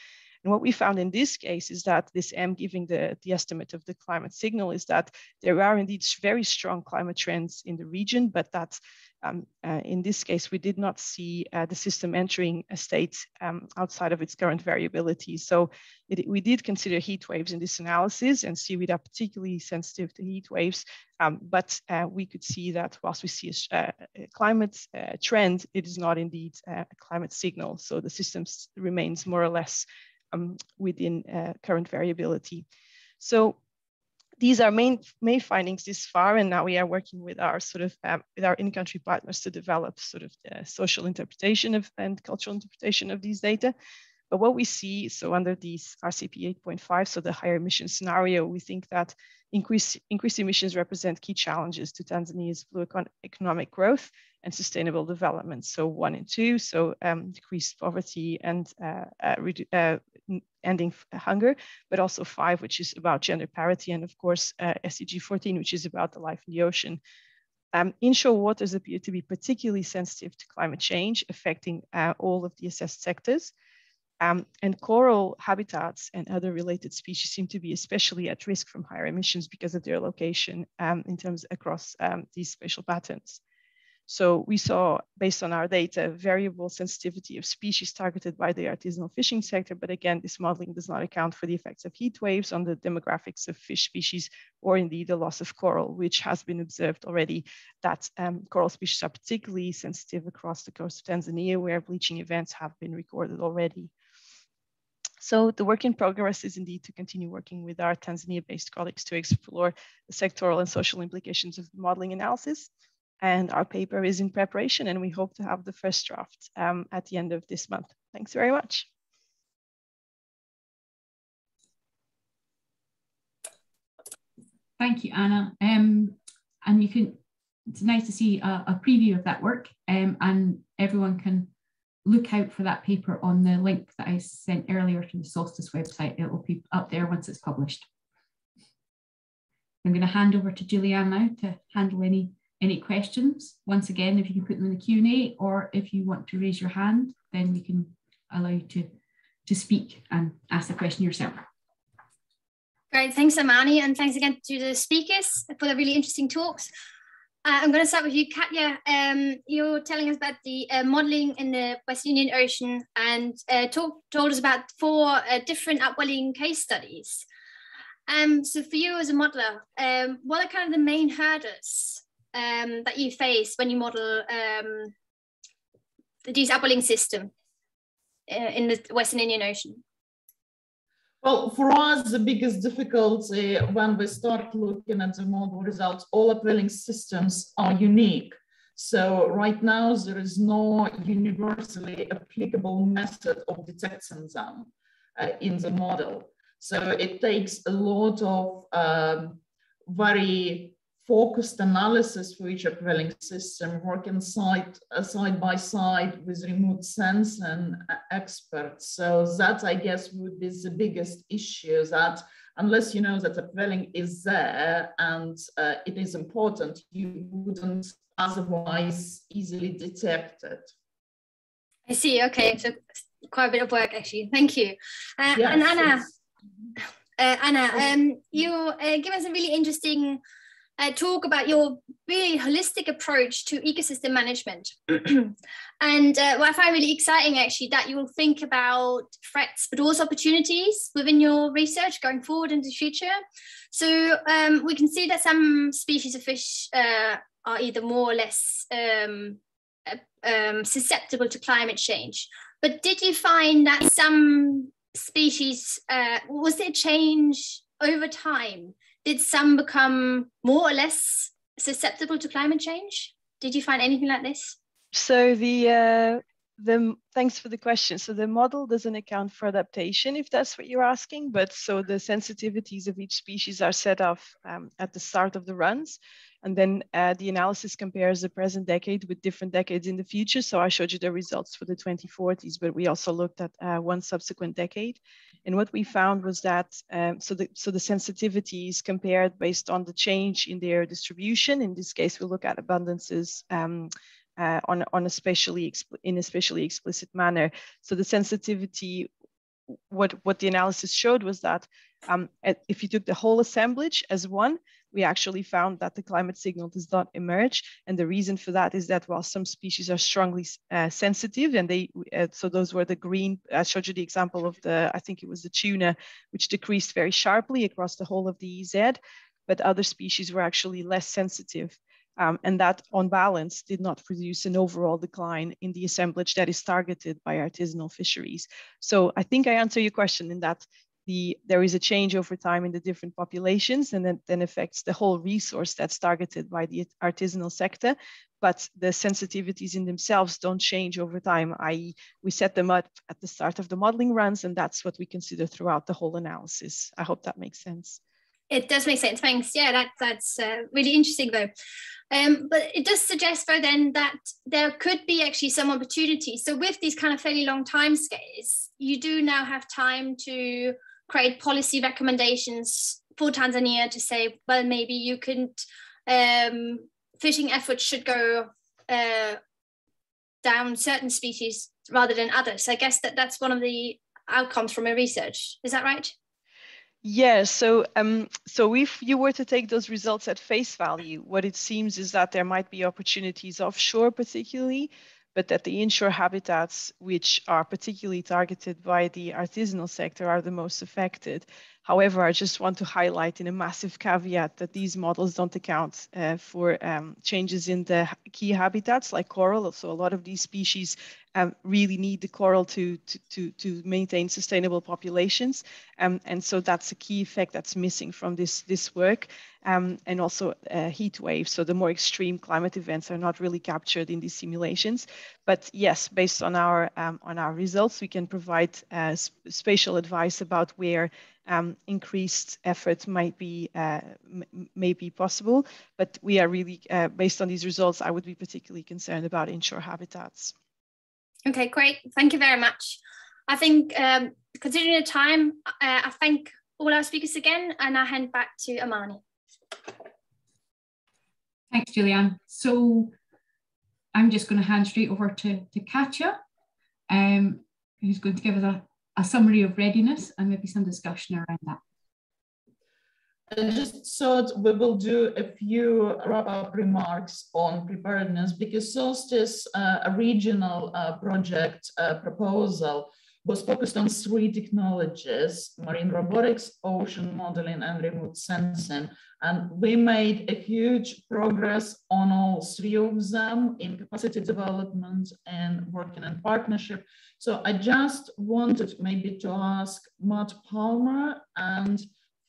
And what we found in this case is that this M giving the, the estimate of the climate signal is that there are indeed very strong climate trends in the region, but that um, uh, in this case, we did not see uh, the system entering a state um, outside of its current variability. So it, we did consider heat waves in this analysis and seaweed are particularly sensitive to heat waves. Um, but uh, we could see that whilst we see a, uh, a climate uh, trend, it is not indeed uh, a climate signal. So the system remains more or less um, within uh, current variability. So these are main main findings this far, and now we are working with our sort of um, with our in-country partners to develop sort of the social interpretation of and cultural interpretation of these data. But what we see, so under these RCP 8.5, so the higher emission scenario, we think that increased, increased emissions represent key challenges to Tanzania's blue econ economic growth and sustainable development. So one and two, so um, decreased poverty and uh, uh, uh, ending hunger, but also five, which is about gender parity, and of course, uh, SDG 14, which is about the life in the ocean. Um, inshore waters appear to be particularly sensitive to climate change, affecting uh, all of the assessed sectors. Um, and coral habitats and other related species seem to be especially at risk from higher emissions because of their location um, in terms across um, these spatial patterns. So we saw, based on our data, variable sensitivity of species targeted by the artisanal fishing sector. But again, this modeling does not account for the effects of heat waves on the demographics of fish species or indeed the loss of coral, which has been observed already that um, coral species are particularly sensitive across the coast of Tanzania, where bleaching events have been recorded already. So the work in progress is indeed to continue working with our Tanzania-based colleagues to explore the sectoral and social implications of modeling analysis and our paper is in preparation and we hope to have the first draft um, at the end of this month. Thanks very much. Thank you, Ana. Um, and you can, it's nice to see a, a preview of that work um, and everyone can look out for that paper on the link that I sent earlier to the Solstice website. It will be up there once it's published. I'm going to hand over to Julianne now to handle any any questions. Once again, if you can put them in the Q&A or if you want to raise your hand, then we can allow you to, to speak and ask the question yourself. Great, thanks Amani, and thanks again to the speakers for the really interesting talks. Uh, I'm going to start with you, Katja. Um, you're telling us about the uh, modeling in the West Indian Ocean and uh, talk, told us about four uh, different upwelling case studies. Um, so for you as a modeler, um, what are kind of the main hurdles um, that you face when you model um, the upwelling system uh, in the Western Indian Ocean? Well, for us, the biggest difficulty when we start looking at the model results, all upwelling systems are unique. So right now, there is no universally applicable method of detecting them uh, in the model. So it takes a lot of um, very focused analysis for each upwelling system, working side, uh, side by side with remote sense sensing experts. So that, I guess, would be the biggest issue that unless you know that upwelling is there and uh, it is important, you wouldn't otherwise easily detect it. I see. Okay, so quite a bit of work actually. Thank you. Uh, yes, and Ana, uh, Ana, um, you uh, give us a really interesting uh, talk about your really holistic approach to ecosystem management. and uh, what I find really exciting actually that you will think about threats but also opportunities within your research going forward into the future. So um, we can see that some species of fish uh, are either more or less um, uh, um, susceptible to climate change. But did you find that some species, uh, was there change over time did some become more or less susceptible to climate change? Did you find anything like this? So the uh, the thanks for the question. So the model doesn't account for adaptation, if that's what you're asking. But so the sensitivities of each species are set off um, at the start of the runs, and then uh, the analysis compares the present decade with different decades in the future. So I showed you the results for the 2040s, but we also looked at uh, one subsequent decade. And what we found was that um, so the so the sensitivities compared based on the change in their distribution. In this case, we look at abundances um, uh, on on a spatially in a specially explicit manner. So the sensitivity, what what the analysis showed was that um, if you took the whole assemblage as one, we actually found that the climate signal does not emerge. And the reason for that is that while some species are strongly uh, sensitive, and they, uh, so those were the green, I showed you the example of the, I think it was the tuna, which decreased very sharply across the whole of the EZ, but other species were actually less sensitive. Um, and that on balance did not produce an overall decline in the assemblage that is targeted by artisanal fisheries. So I think I answer your question in that the, there is a change over time in the different populations and that then affects the whole resource that's targeted by the artisanal sector. But the sensitivities in themselves don't change over time, i.e. we set them up at the start of the modeling runs and that's what we consider throughout the whole analysis. I hope that makes sense. It does make sense. Thanks. Yeah, that, that's uh, really interesting though. Um, but it does suggest though then that there could be actually some opportunities. So with these kind of fairly long time scales, you do now have time to create policy recommendations for Tanzania to say, well, maybe you can um, fishing efforts should go uh, down certain species rather than others. I guess that that's one of the outcomes from a research. Is that right? Yeah, so um, so if you were to take those results at face value, what it seems is that there might be opportunities offshore, particularly, but that the inshore habitats, which are particularly targeted by the artisanal sector, are the most affected. However, I just want to highlight in a massive caveat that these models don't account uh, for um, changes in the key habitats like coral. So a lot of these species um, really need the coral to, to, to, to maintain sustainable populations. Um, and so that's a key effect that's missing from this, this work. Um, and also uh, heat waves. So the more extreme climate events are not really captured in these simulations. But yes, based on our, um, on our results, we can provide uh, spatial advice about where um, increased effort might be uh, may be possible. But we are really, uh, based on these results, I would be particularly concerned about inshore habitats. Okay, great. Thank you very much. I think um, considering the time, uh, I thank all our speakers again, and I hand back to Amani. Thanks, Julianne. So I'm just going to hand straight over to, to Katja, um, who's going to give us a, a summary of readiness and maybe some discussion around that. I just thought we will do a few wrap-up remarks on preparedness because Solstice, uh, a regional uh, project uh, proposal, was focused on three technologies, marine robotics, ocean modeling, and remote sensing. And we made a huge progress on all three of them in capacity development and working in partnership. So I just wanted maybe to ask Matt Palmer and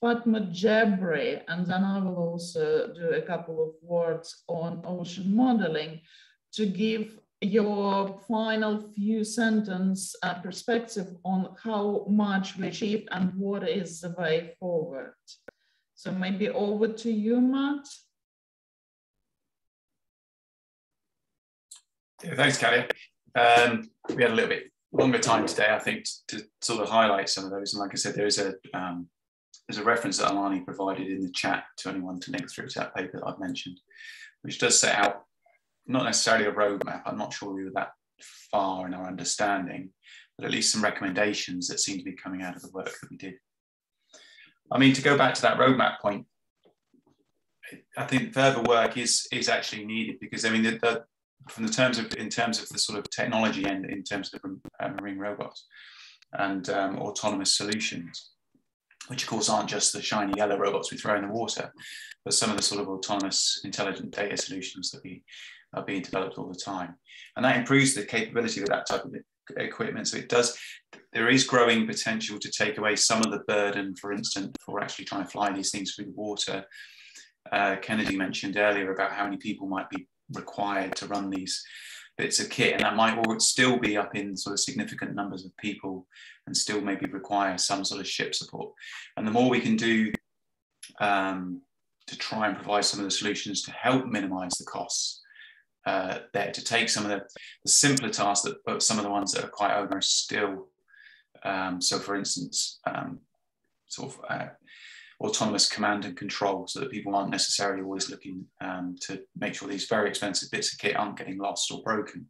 Fatma Jebri, and then I will also do a couple of words on ocean modeling to give your final few sentence uh, perspective on how much we achieved and what is the way forward. So maybe over to you, Matt. Yeah, thanks, Kelly. Um, we had a little bit longer time today, I think, to, to sort of highlight some of those. And like I said, there is a um, there's a reference that Alani provided in the chat to anyone to link through to that paper that I've mentioned, which does set out not necessarily a roadmap. I'm not sure we were that far in our understanding, but at least some recommendations that seem to be coming out of the work that we did. I mean, to go back to that roadmap point, I think further work is is actually needed because I mean, the, the, from the terms of in terms of the sort of technology and in terms of uh, marine robots and um, autonomous solutions, which of course aren't just the shiny yellow robots we throw in the water, but some of the sort of autonomous intelligent data solutions that we are being developed all the time. And that improves the capability of that type of equipment. So it does, there is growing potential to take away some of the burden, for instance, for actually trying to fly these things through the water. Uh, Kennedy mentioned earlier about how many people might be required to run these bits of kit, and that might still be up in sort of significant numbers of people and still maybe require some sort of ship support. And the more we can do um, to try and provide some of the solutions to help minimize the costs uh, there to take some of the, the, simpler tasks that but some of the ones that are quite onerous still. Um, so for instance, um, sort of uh, autonomous command and control so that people aren't necessarily always looking um, to make sure these very expensive bits of kit aren't getting lost or broken.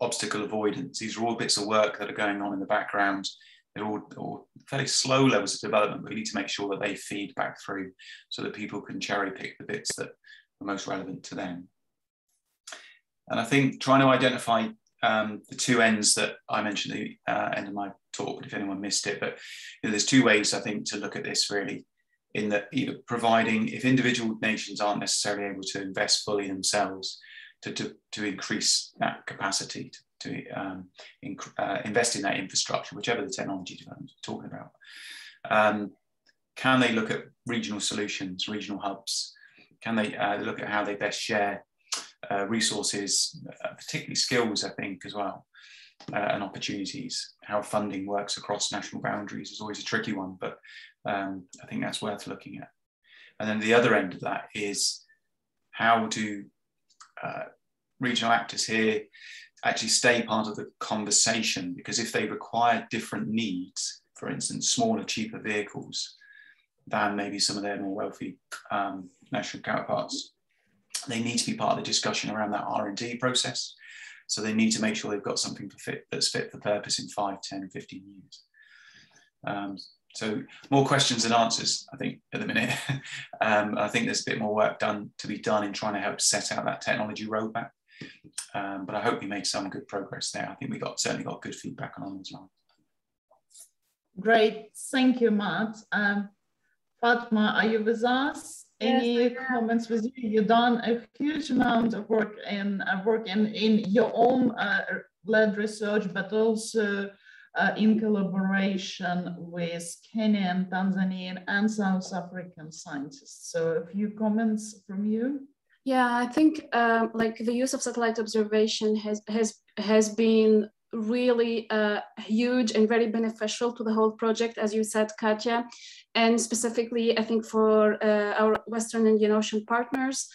Obstacle avoidance, these are all bits of work that are going on in the background. They're all, all fairly slow levels of development, but we need to make sure that they feed back through so that people can cherry pick the bits that are most relevant to them. And I think trying to identify um, the two ends that I mentioned at the uh, end of my talk, if anyone missed it, but you know, there's two ways I think to look at this really in that either providing, if individual nations aren't necessarily able to invest fully themselves to, to, to increase that capacity to, to um, inc- uh, invest in that infrastructure, whichever the technology development we're talking about, um, can they look at regional solutions, regional hubs? Can they uh, look at how they best share uh, resources, uh, particularly skills, I think, as well. uh, and opportunities. How funding works across national boundaries is always a tricky one, but um, I think that's worth looking at. And then the other end of that is how do uh, regional actors here actually stay part of the conversation? Because if they require different needs, for instance, smaller, cheaper vehicles than maybe some of their more wealthy um, national counterparts, they need to be part of the discussion around that R&D process. So they need to make sure they've got something fit, that's fit for purpose in 5, 10, 15 years. Um, so more questions than answers, I think, at the minute. um, I think there's a bit more work done to be done in trying to help set out that technology roadmap. Um, but I hope we made some good progress there. I think we got certainly got good feedback on as well. Great, thank you, Matt. Um, Fatma, are you with us? Any yes, comments with you? You've done a huge amount of work in uh, work in, in your own uh, led research, but also uh, in collaboration with Kenyan, Tanzanian, and South African scientists. So a few comments from you. Yeah, I think um, like the use of satellite observation has has has been really uh, huge and very beneficial to the whole project, as you said, Katya, and specifically, I think for uh, our Western Indian Ocean partners.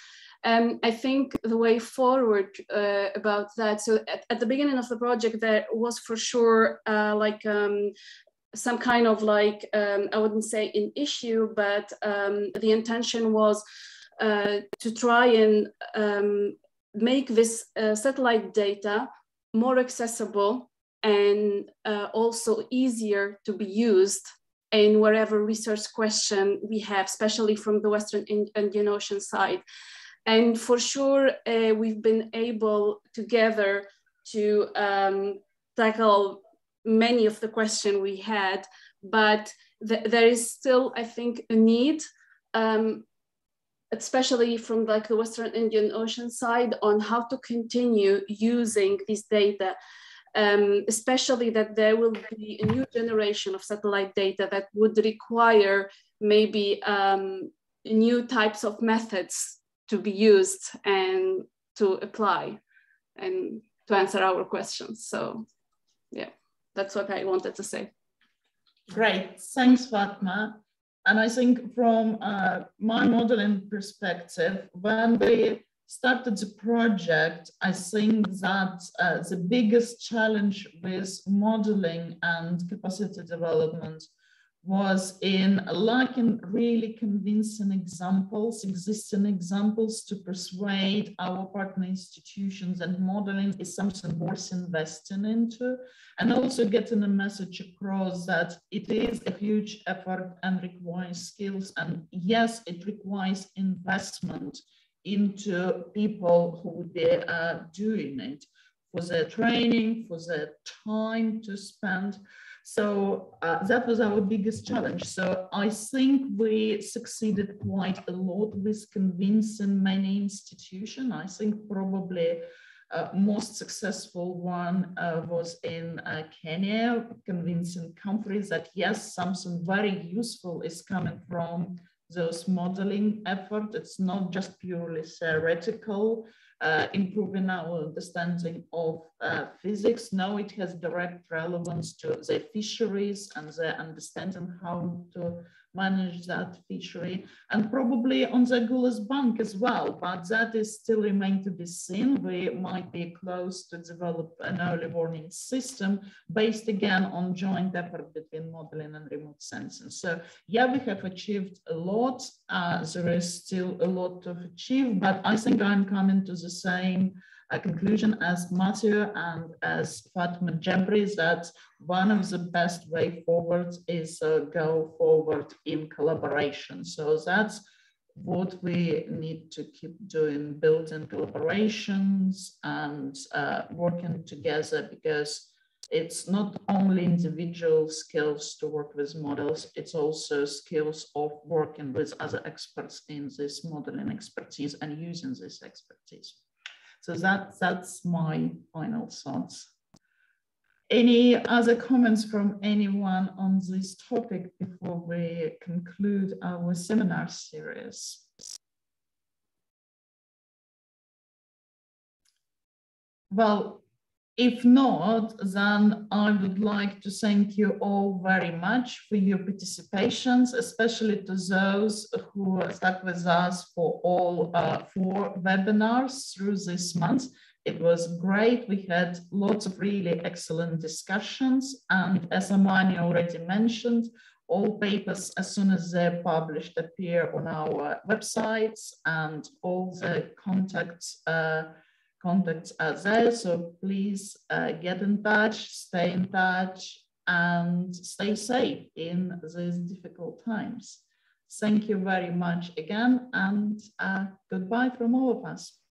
Um, I think the way forward uh, about that. So at, at, the beginning of the project, there was for sure uh, like um, some kind of like um, I wouldn't say an issue, but um, the intention was uh, to try and um, make this uh, satellite data more accessible and uh, also easier to be used in whatever research question we have, especially from the Western Indian Ocean side. And for sure, uh, we've been able together to um, tackle many of the questions we had, but th there is still, I think, a need, um, especially from like the Western Indian Ocean side, on how to continue using this data. Um, especially that there will be a new generation of satellite data that would require maybe um, new types of methods to be used and to apply and to answer our questions. So yeah, that's what I wanted to say. Great, thanks Fatma. And I think from uh, my modeling perspective, when we started the project, I think that uh, the biggest challenge with modeling and capacity development was in lacking really convincing examples, existing examples to persuade our partner institutions and modeling is something worth investing into. And also getting a message across that it is a huge effort and requires skills. And yes, it requires investment into people who would be uh, doing it for their training, for their time to spend. So uh, that was our biggest challenge. So I think we succeeded quite a lot with convincing many institutions. I think probably uh, most successful one uh, was in uh, Kenya, convincing countries that yes, something very useful is coming from those modeling effort. It's not just purely theoretical uh, improving our understanding of uh, physics. Now it has direct relevance to the fisheries and the understanding how to manage that fishery and probably on the Agulhas Bank as well, but that is still remain to be seen. We might be close to develop an early warning system based again on joint effort between modeling and remote sensing. So yeah, we have achieved a lot. Uh, there is still a lot to achieve, but I think I'm coming to the same a conclusion as Matthew and as Fatma Jebri that one of the best way forward is uh, go forward in collaboration. So that's what we need to keep doing, building collaborations and uh, working together because it's not only individual skills to work with models, it's also skills of working with other experts in this modeling expertise and using this expertise. So that, that's my final thoughts. Any other comments from anyone on this topic before we conclude our seminar series? Well, if not, then I would like to thank you all very much for your participations, especially to those who stuck with us for all uh, four webinars through this month. It was great. We had lots of really excellent discussions. And as Amani already mentioned, all papers, as soon as they're published, appear on our websites and all the contacts uh, contacts are there. So please uh, get in touch, stay in touch, and stay safe in these difficult times. Thank you very much again, and uh, goodbye from all of us.